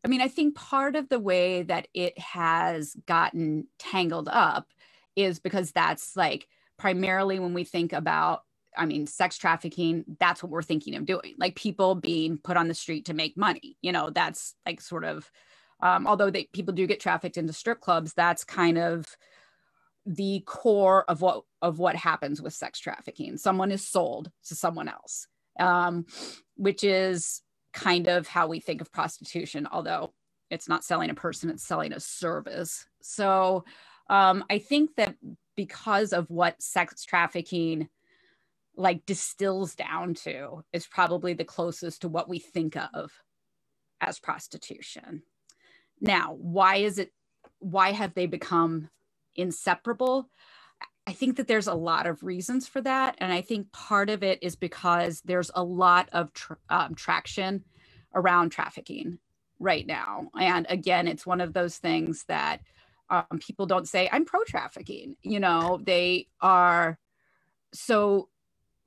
I mean, I think part of the way that it has gotten tangled up is because that's like primarily when we think about I mean, sex trafficking, that's what we're thinking of doing. Like people being put on the street to make money. You know, that's like sort of, um, although they, people do get trafficked into strip clubs, that's kind of the core of what of what happens with sex trafficking. Someone is sold to someone else, um, which is kind of how we think of prostitution, although it's not selling a person, it's selling a service. So um, I think that because of what sex trafficking like distills down to is probably the closest to what we think of as prostitution. Now, why is it why have they become inseparable? I think that there's a lot of reasons for that. And I think part of it is because there's a lot of tra- um, traction around trafficking right now. And again, it's one of those things that um, people don't say i'm pro trafficking you know they are so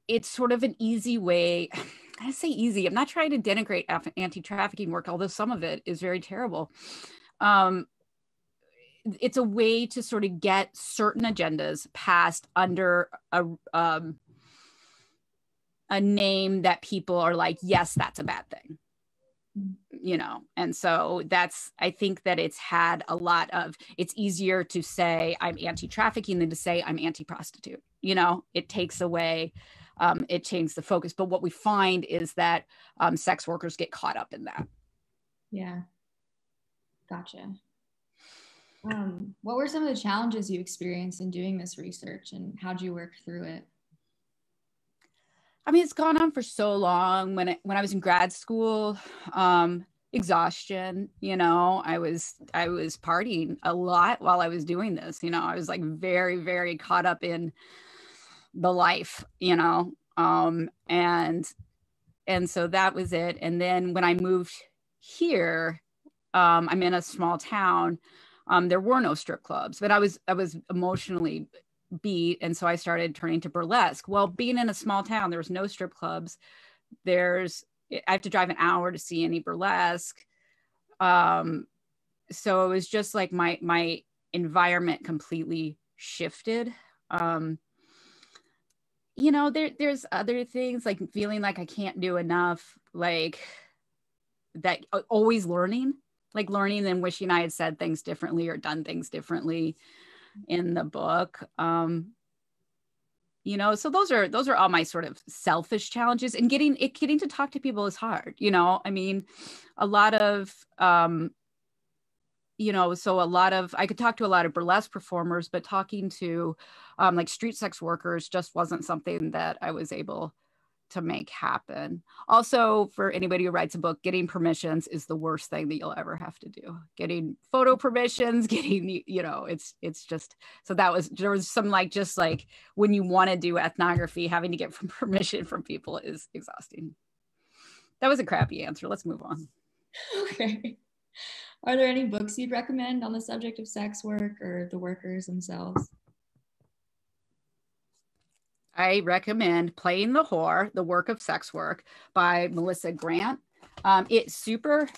it's sort of an easy way i say easy i'm not trying to denigrate anti-trafficking work although some of it is very terrible. Um, it's a way to sort of get certain agendas passed under a um, a name that people are like yes that's a bad thing you know and so that's i think that it's had a lot of it's easier to say i'm anti-trafficking than to say i'm anti-prostitute. You know it takes away um, it changes the focus. But what we find is that um, sex workers get caught up in that. Yeah. Gotcha. Um, what were some of the challenges you experienced in doing this research and how did you work through it I mean, it's gone on for so long. When it, when I was in grad school, um, exhaustion. You know, I was I was partying a lot while I was doing this. You know, I was like very very caught up in the life. You know, um, and and so that was it. And then when I moved here, um, I'm in a small town. Um, there were no strip clubs, but I was I was emotionally beat and so i started turning to burlesque. Well being in a small town there's no strip clubs. There's i have to drive an hour to see any burlesque. Um so it was just like my my environment completely shifted. Um you know there there's other things like feeling like i can't do enough like that always learning like learning and wishing i had said things differently or done things differently in the book. Um you know so those are those are all my sort of selfish challenges and getting it getting to talk to people is hard you know? I mean a lot of um you know so a lot of i could talk to a lot of burlesque performers but talking to um, like street sex workers just wasn't something that i was able to make happen. Also, for anybody who writes a book, getting permissions is the worst thing that you'll ever have to do. Getting photo permissions, getting you know, it's it's just so that was there was some like just like when you want to do ethnography, having to get from permission from people is exhausting. That was a crappy answer. Let's move on. Okay. Are there any books you'd recommend on the subject of sex work or the workers themselves? I recommend Playing the Whore, The Work of Sex Work by Melissa Grant. Um, it's super,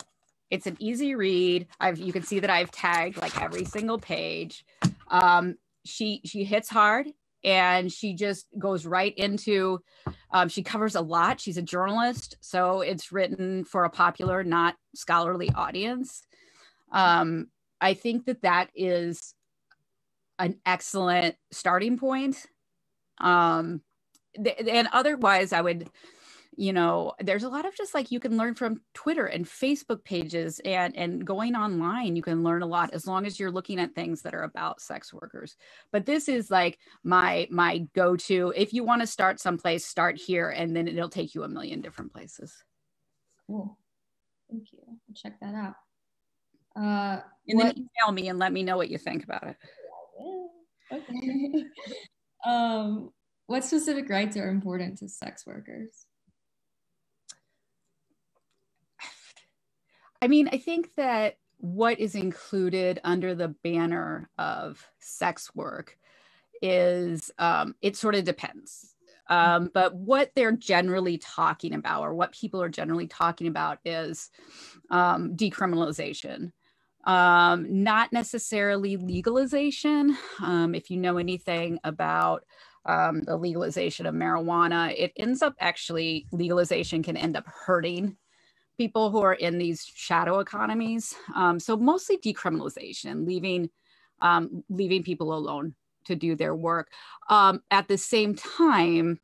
it's an easy read. I've, you can see that I've tagged like every single page. Um, she, she hits hard and she just goes right into, um, she covers a lot. She's a journalist. So it's written for a popular, not scholarly audience. Um, I think that that is an excellent starting point um th- and otherwise i would you know there's a lot of just like you can learn from twitter and facebook pages and and going online you can learn a lot as long as you're looking at things that are about sex workers. But this is like my my go-to. If you want to start someplace start here and then it'll take you a million different places. Cool. Thank you. I'll check that out. Uh and what- then email me and let me know what you think about it. Okay um, what specific rights are important to sex workers? I mean, I think that what is included under the banner of sex work is um, it sort of depends. Um, but what they're generally talking about, or what people are generally talking about, is um, decriminalization um, not necessarily legalization. Um, if you know anything about um, the legalization of marijuana, it ends up actually, legalization can end up hurting people who are in these shadow economies. Um, so mostly decriminalization, leaving, um, leaving people alone to do their work. Um, at the same time,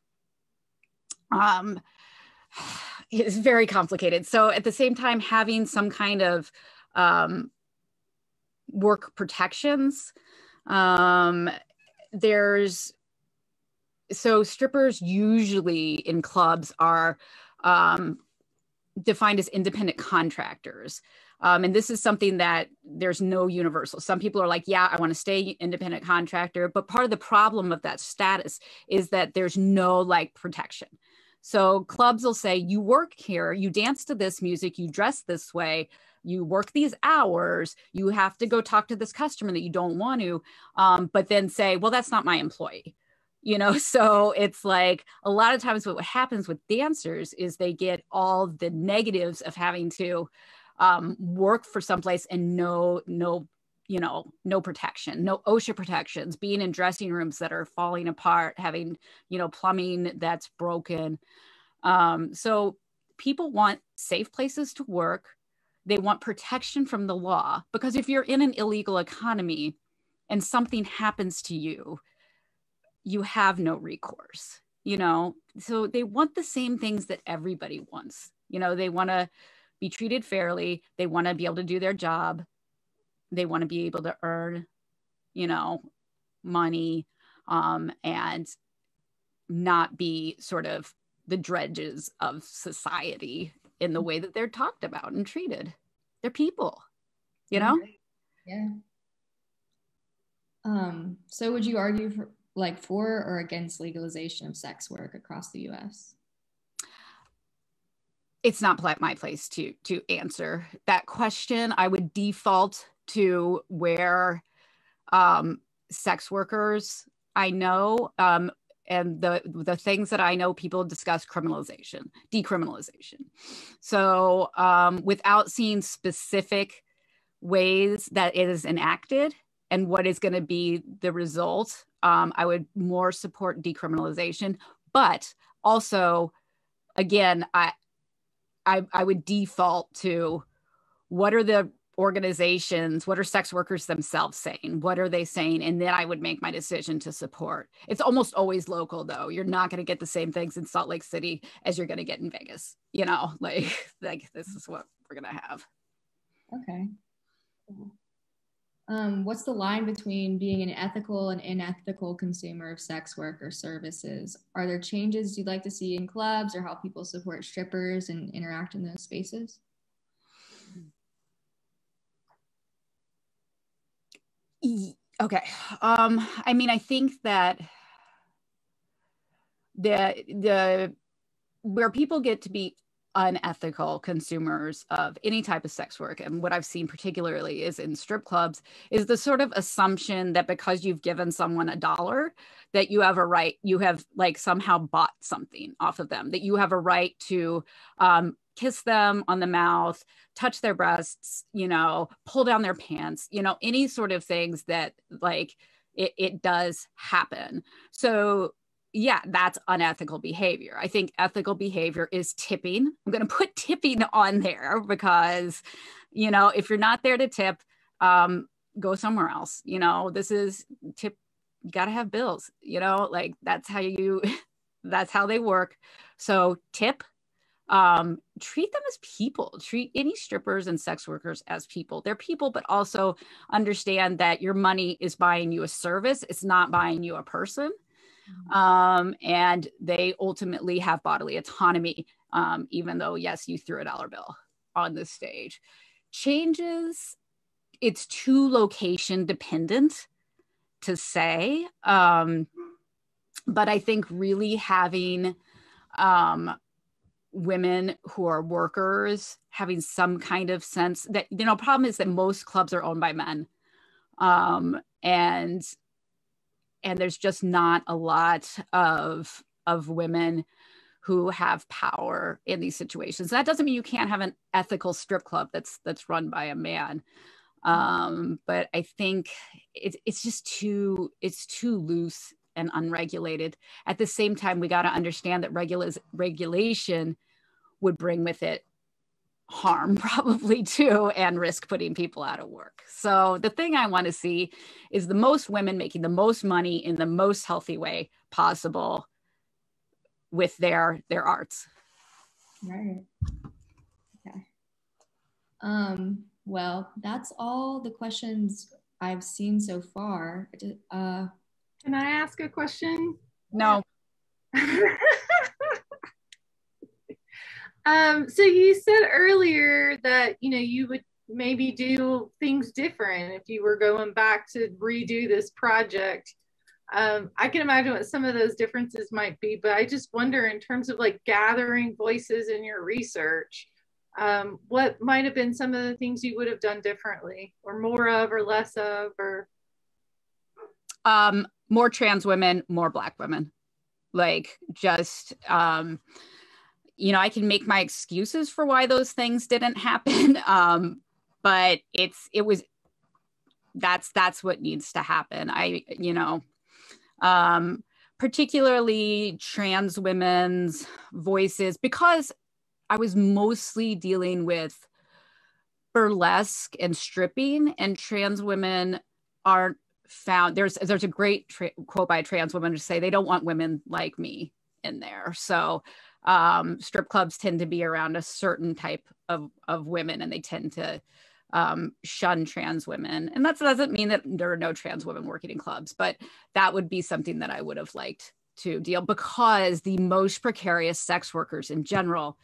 it's very complicated. So at the same time, having some kind of um, work protections. Um, there's so strippers usually in clubs are um, defined as independent contractors. Um, and this is something that there's no universal. Some people are like, yeah, I want to stay independent contractor. But part of the problem of that status is that there's no like protection. So clubs will say, you work here, you dance to this music, you dress this way, you work these hours you have to go talk to this customer that you don't want to um, but then say well that's not my employee. You know so it's like a lot of times what happens with dancers is they get all the negatives of having to um, work for someplace and no no you know no protection no osha protections being in dressing rooms that are falling apart having you know plumbing that's broken. Um, so people want safe places to work they want protection from the law. Because if you're in an illegal economy and something happens to you you have no recourse you know? So they want the same things that everybody wants. You know they want to be treated fairly. They want to be able to do their job. They want to be able to earn you know money um, and not be sort of the dredges of society in the way that they're talked about and treated they're people you know Yeah. Um, so would you argue for like for or against legalization of sex work across the US? it's not my place to to answer that question i would default to where um, sex workers i know um, and the the things that i know people discuss criminalization decriminalization. So um, without seeing specific ways that it is enacted and what is going to be the result um, i would more support decriminalization. But also again i I, I would default to what are the organizations, what are sex workers themselves saying? What are they saying? And then I would make my decision to support. It's almost always local though. You're not going to get the same things in Salt Lake City as you're going to get in Vegas. You know, like like this is what we're going to have. Okay. Um, what's the line between being an ethical and unethical consumer of sex work or services? Are there changes you'd like to see in clubs or how people support strippers and interact in those spaces? Okay. Um, I mean, I think that the the where people get to be unethical consumers of any type of sex work and what i've seen particularly is in strip clubs is the sort of assumption that because you've given someone a dollar that you have a right you have like somehow bought something off of them that you have a right to um, kiss them on the mouth touch their breasts you know pull down their pants you know any sort of things that like it, it does happen so yeah, that's unethical behavior. I think ethical behavior is tipping. I'm going to put tipping on there because, you know, if you're not there to tip, um, go somewhere else. You know, this is tip, you got to have bills, you know, like that's how you, that's how they work. So tip, um, treat them as people, treat any strippers and sex workers as people. They're people, but also understand that your money is buying you a service, it's not buying you a person um, and they ultimately have bodily autonomy, um, even though, yes, you threw a dollar bill on the stage. Changes, it's too location dependent to say. Um, but I think really having um, women who are workers having some kind of sense that, you know, problem is that most clubs are owned by men. Um, and and there's just not a lot of of women who have power in these situations. That doesn't mean you can't have an ethical strip club that's that's run by a man. Um, but I think it's it's just too it's too loose and unregulated. At the same time, we got to understand that regula- regulation would bring with it harm probably too and risk putting people out of work. So the thing I want to see is the most women making the most money in the most healthy way possible with their their arts. Right. Okay. Um, well, that's all the questions I've seen so far. Uh, Can I ask a question? No. um, so you said earlier that you know you would maybe do things different if you were going back to redo this project. Um, I can imagine what some of those differences might be, but I just wonder in terms of like gathering voices in your research, um, what might have been some of the things you would have done differently or more of or less of or um, more trans women, more black women. Like just um, you know, I can make my excuses for why those things didn't happen. Um, but it's it was that's that's what needs to happen. I, you know, um, particularly trans women's voices, because I was mostly dealing with burlesque and stripping, and trans women aren't found. There's there's a great tra- quote by a trans woman to say they don't want women like me in there. So um, strip clubs tend to be around a certain type of of women, and they tend to um, shun trans women. And that doesn't mean that there are no trans women working in clubs, but that would be something that I would have liked to deal because the most precarious sex workers in general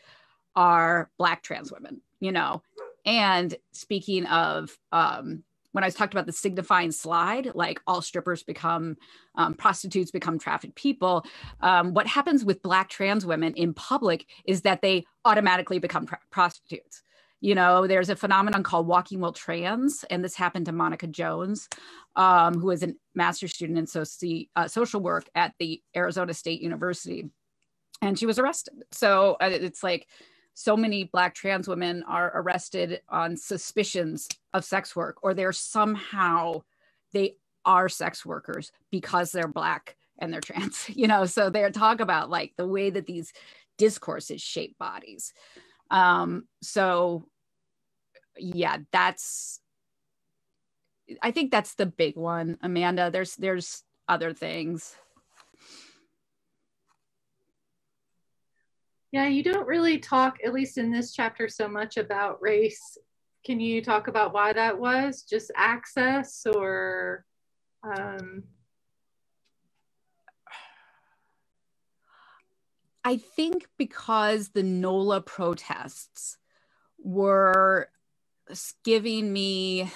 are black trans women, you know. And speaking of um, when I talked about the signifying slide, like all strippers become um, prostitutes, become trafficked people. Um, what happens with Black trans women in public is that they automatically become prostitutes. You know, there's a phenomenon called walking while trans, and this happened to Monica Jones, um, who is a master's student in soci- uh, social work at the Arizona State University, and she was arrested. So uh, it's like so many black trans women are arrested on suspicions of sex work or they're somehow they are sex workers because they're black and they're trans you know? So they're talk about like the way that these discourses shape bodies. Um so yeah that's i think that's the big one amanda. There's there's other things Yeah, you don't really talk, at least in this chapter, so much about race. Can you talk about why that was? Just access or? Um... I think because the NOLA protests were giving me,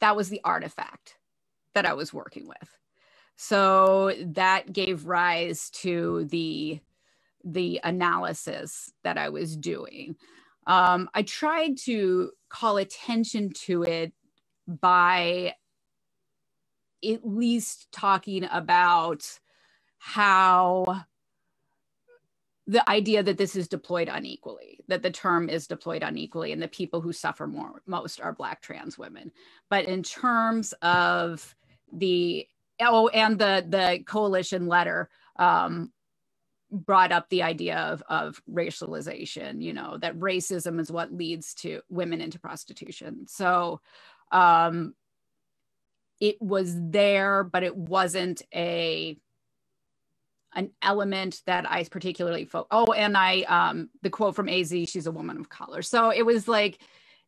that was the artifact that I was working with so that gave rise to the the analysis that I was doing. Um, I tried to call attention to it by at least talking about how the idea that this is deployed unequally, that the term is deployed unequally, and the people who suffer more most are Black trans women. But in terms of the oh, and the the coalition letter um, brought up the idea of, of racialization, you know, that racism is what leads to women into prostitution. So um, it was there, but it wasn't a an element that I particularly fo- oh, and I um the quote from AZ, she's a woman of color. So it was like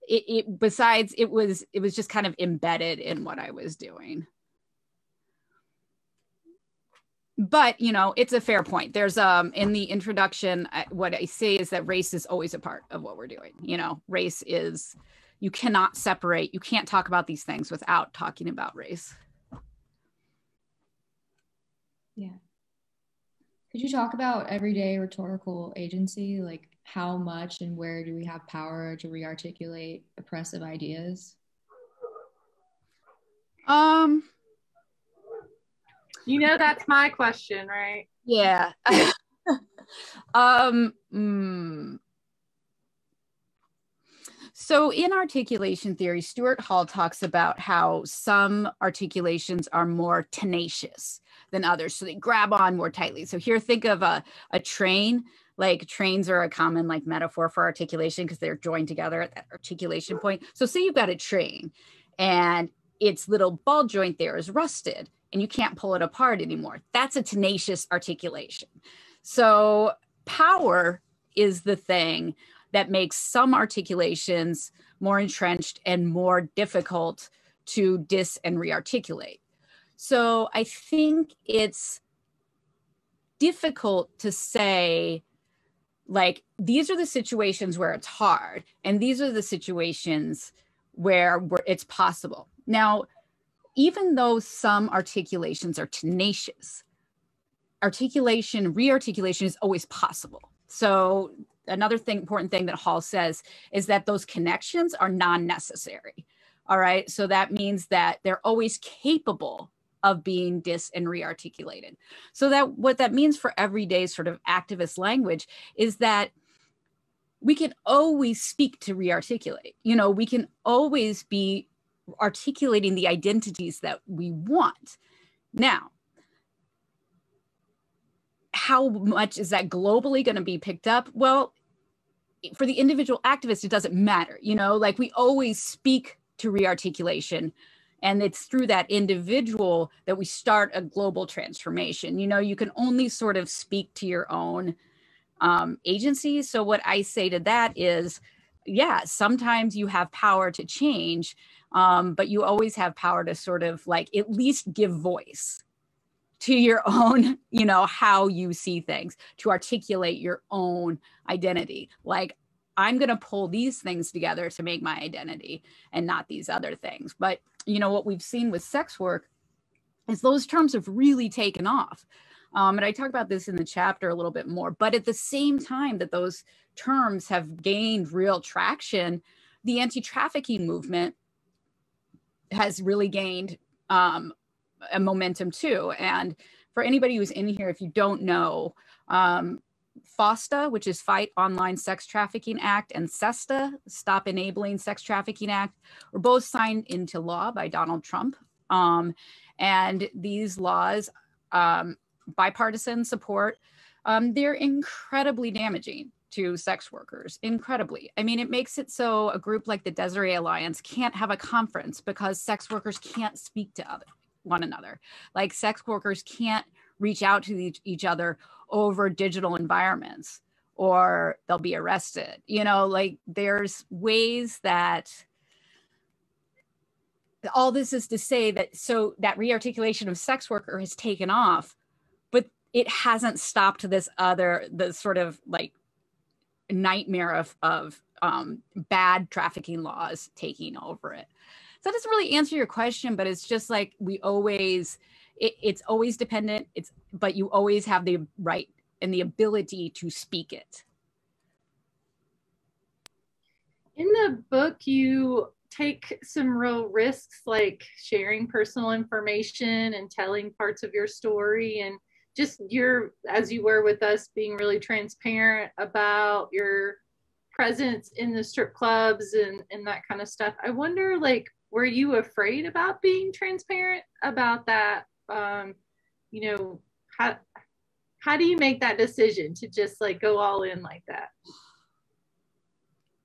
it, it besides it was it was just kind of embedded in what I was doing but you know it's a fair point. There's um in the introduction I, what i say is that race is always a part of what we're doing you know? Race is you cannot separate you can't talk about these things without talking about race. Yeah. Could you talk about everyday rhetorical agency? Like how much and where do we have power to rearticulate oppressive ideas? Um you know that's my question, right? Yeah. um mm. So, in articulation theory, Stuart Hall talks about how some articulations are more tenacious than others. So, they grab on more tightly. So, here, think of a, a train. Like trains are a common like metaphor for articulation because they're joined together at that articulation point. So, say you've got a train and its little ball joint there is rusted and you can't pull it apart anymore. That's a tenacious articulation. So, power is the thing that makes some articulations more entrenched and more difficult to dis and rearticulate. So, I think it's difficult to say, like, these are the situations where it's hard, and these are the situations where, where it's possible. Now, even though some articulations are tenacious, articulation, rearticulation is always possible. So another thing, important thing that Hall says is that those connections are non-necessary. All right. So that means that they're always capable of being dis and rearticulated. So that what that means for everyday sort of activist language is that we can always speak to rearticulate. You know, we can always be articulating the identities that we want. Now, how much is that globally going to be picked up? Well, for the individual activist, it doesn't matter. You know, like we always speak to rearticulation and it's through that individual that we start a global transformation you know you can only sort of speak to your own um, agency so what i say to that is yeah sometimes you have power to change um, but you always have power to sort of like at least give voice to your own you know how you see things to articulate your own identity like i'm going to pull these things together to make my identity and not these other things but you know, what we've seen with sex work is those terms have really taken off. Um, and I talk about this in the chapter a little bit more. But at the same time that those terms have gained real traction, the anti trafficking movement has really gained um, a momentum too. And for anybody who's in here, if you don't know, um, FOSTA, which is Fight Online Sex Trafficking Act, and SESTA, Stop Enabling Sex Trafficking Act, were both signed into law by Donald Trump. Um, and these laws, um, bipartisan support, um, they're incredibly damaging to sex workers, incredibly. I mean, it makes it so a group like the Desiree Alliance can't have a conference because sex workers can't speak to other, one another. Like sex workers can't reach out to each, each other over digital environments or they'll be arrested. You know, like there's ways that all this is to say that so that rearticulation of sex worker has taken off, but it hasn't stopped this other the sort of like nightmare of of um, bad trafficking laws taking over it. So that doesn't really answer your question, but it's just like we always it, it's always dependent. It's but you always have the right and the ability to speak it. In the book, you take some real risks like sharing personal information and telling parts of your story and just your as you were with us being really transparent about your presence in the strip clubs and and that kind of stuff. I wonder like were you afraid about being transparent about that? Um you know how how do you make that decision to just like go all in like that?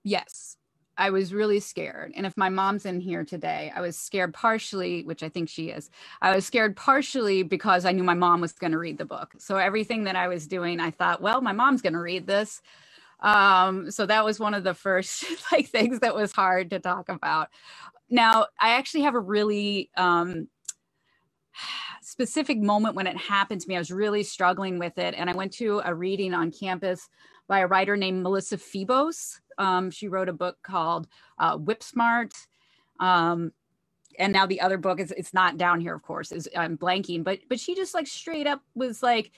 Yes i was really scared and if my mom's in here today i was scared partially which i think she is i was scared partially because i knew my mom was going to read the book so everything that i was doing i thought well my mom's going to read this um, so that was one of the first like things that was hard to talk about now i actually have a really um, specific moment when it happened to me. I was really struggling with it. And I went to a reading on campus by a writer named Melissa Febos. Um, she wrote a book called uh, Whip Smart. Um, and now the other book is it's not down here, of course, is I'm blanking, but but she just like straight up was like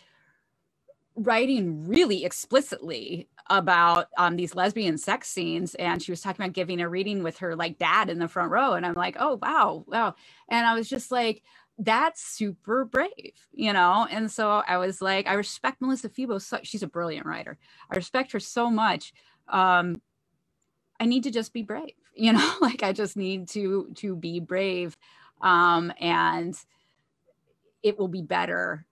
writing really explicitly about um, these lesbian sex scenes and she was talking about giving a reading with her like dad in the front row and i'm like oh wow wow and i was just like that's super brave, you know? And so I was like, I respect Melissa Febos. So, she's a brilliant writer. I respect her so much. Um, I need to just be brave, you know, like I just need to, to be brave. Um, and it will be better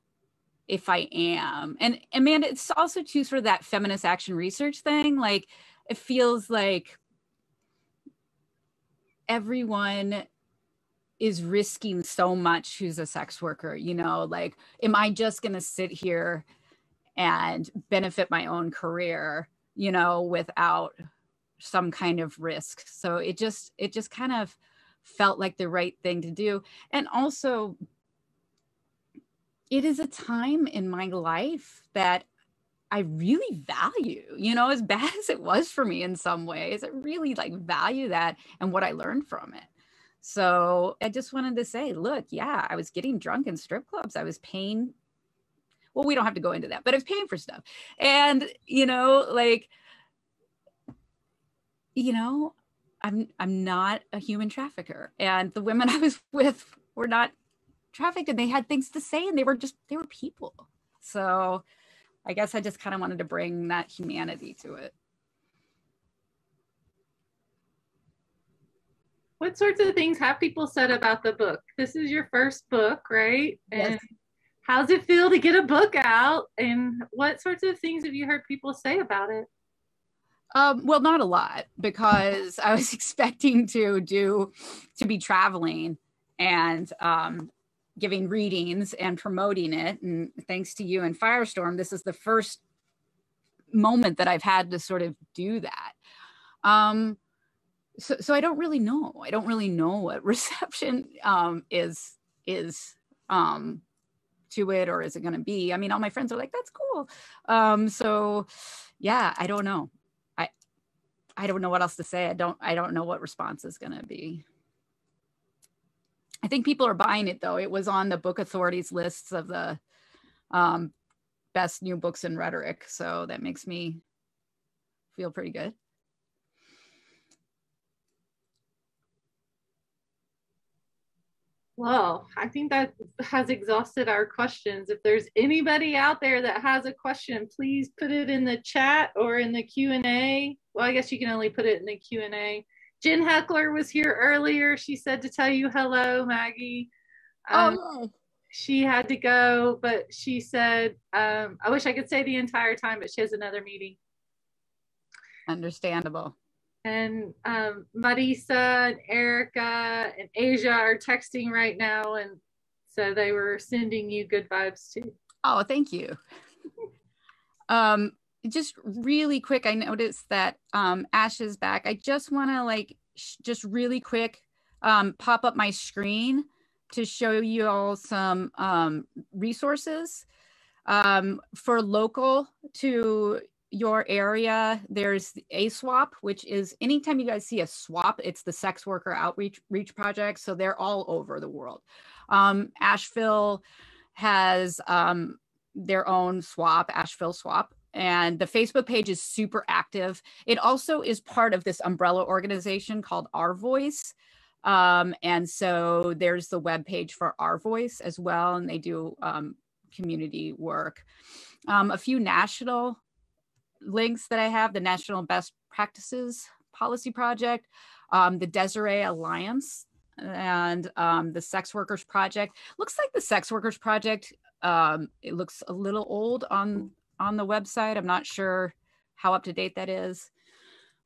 if I am. And Amanda, it's also too sort of that feminist action research thing. Like it feels like everyone is risking so much who's a sex worker you know like am i just to sit here and benefit my own career you know without some kind of risk so it just it just kind of felt like the right thing to do and also it is a time in my life that I really value, you know, as bad as it was for me in some ways, I really like value that and what I learned from it. So I just wanted to say, look, yeah, I was getting drunk in strip clubs. I was paying. Well, we don't have to go into that, but I was paying for stuff. And, you know, like, you know, I'm I'm not a human trafficker. And the women I was with were not trafficked and they had things to say and they were just they were people. So I guess I just kind of wanted to bring that humanity to it. what sorts of things have people said about the book? This is your first book, right? And yes. how's it feel to get a book out and what sorts of things have you heard people say about it um, well not a lot because i was expecting to do to be traveling and um, giving readings and promoting it. And thanks to you and firestorm this is the first moment that i've had to sort of do that. Um, so, so i don't really know. I don't really know what reception um, is is um, to it or is it going to be. I mean all my friends are like that's cool. Um so yeah i don't know i don't know what else to say. I don't i don't know what response is going to be. I think people are buying it though. It was on the book authorities lists of the um best new books in rhetoric. So that makes me feel pretty good Well, I think that has exhausted our questions. If there's anybody out there that has a question, please put it in the chat or in the Q&A. Well, I guess you can only put it in the Q&A. Jen Heckler was here earlier. She said to tell you hello, Maggie. Um, oh, She had to go, but she said, um, I wish I could say the entire time, but she has another meeting. Understandable and um, Marisa and Erica and Asia are texting right now, and so they were sending you good vibes too. Oh, thank you. um, just really quick, I noticed that um, Ash is back. I just want to like just really quick um, pop up my screen to show you all some um, resources um, for local to your area, there's ASWAP, which is anytime you guys see a SWOP, it's the sex worker outreach reach project. So they're all over the world. Um, Asheville has um, their own SWOP, Asheville SWOP. And the Facebook page is super active. It also is part of this umbrella organization called Our Voice. Um, and so there's the web page for Our Voice as well, and they do um, community work. Um, a few national links that I have, the National Best Practices Policy Project, um, the Desiree Alliance, and um, the Sex Workers Project. Looks like the Sex Workers Project, um, it looks a little old on, on the website. I'm not sure how up to date that is.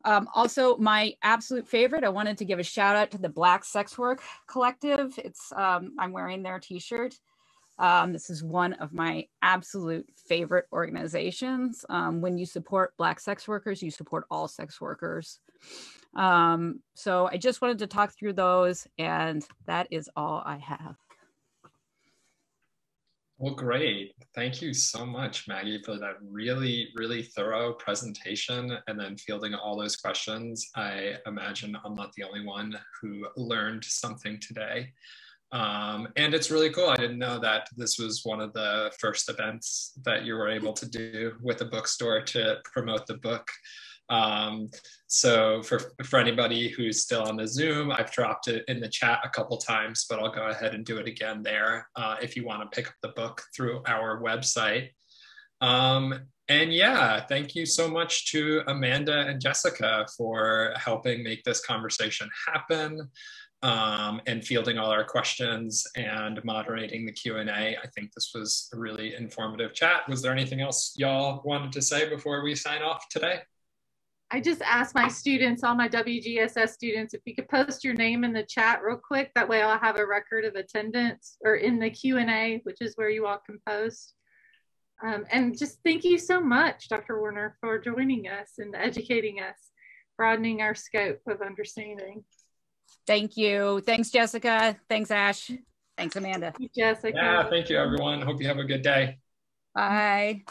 Um, also, my absolute favorite, I wanted to give a shout out to the Black Sex Work Collective. It's um, I'm wearing their t-shirt. Um, this is one of my absolute favorite organizations. Um, when you support Black sex workers, you support all sex workers. Um, so I just wanted to talk through those, and that is all I have. Well, great. Thank you so much, Maggie, for that really, really thorough presentation and then fielding all those questions. I imagine I'm not the only one who learned something today. Um, and it's really cool. I didn't know that this was one of the first events that you were able to do with a bookstore to promote the book. Um, so for, for anybody who's still on the Zoom, I've dropped it in the chat a couple times, but I'll go ahead and do it again there uh, if you want to pick up the book through our website. Um, and yeah, thank you so much to Amanda and Jessica for helping make this conversation happen um, and fielding all our questions and moderating the Q&A. I think this was a really informative chat. Was there anything else y'all wanted to say before we sign off today? I just asked my students, all my WGSS students, if you could post your name in the chat real quick. That way I'll have a record of attendance or in the Q&A, which is where you all can post. Um, and just thank you so much, Dr. Werner, for joining us and educating us, broadening our scope of understanding. Thank you. Thanks, Jessica. Thanks, Ash. Thanks, Amanda. Thank you, Jessica. Yeah, thank you, everyone. Hope you have a good day. Bye.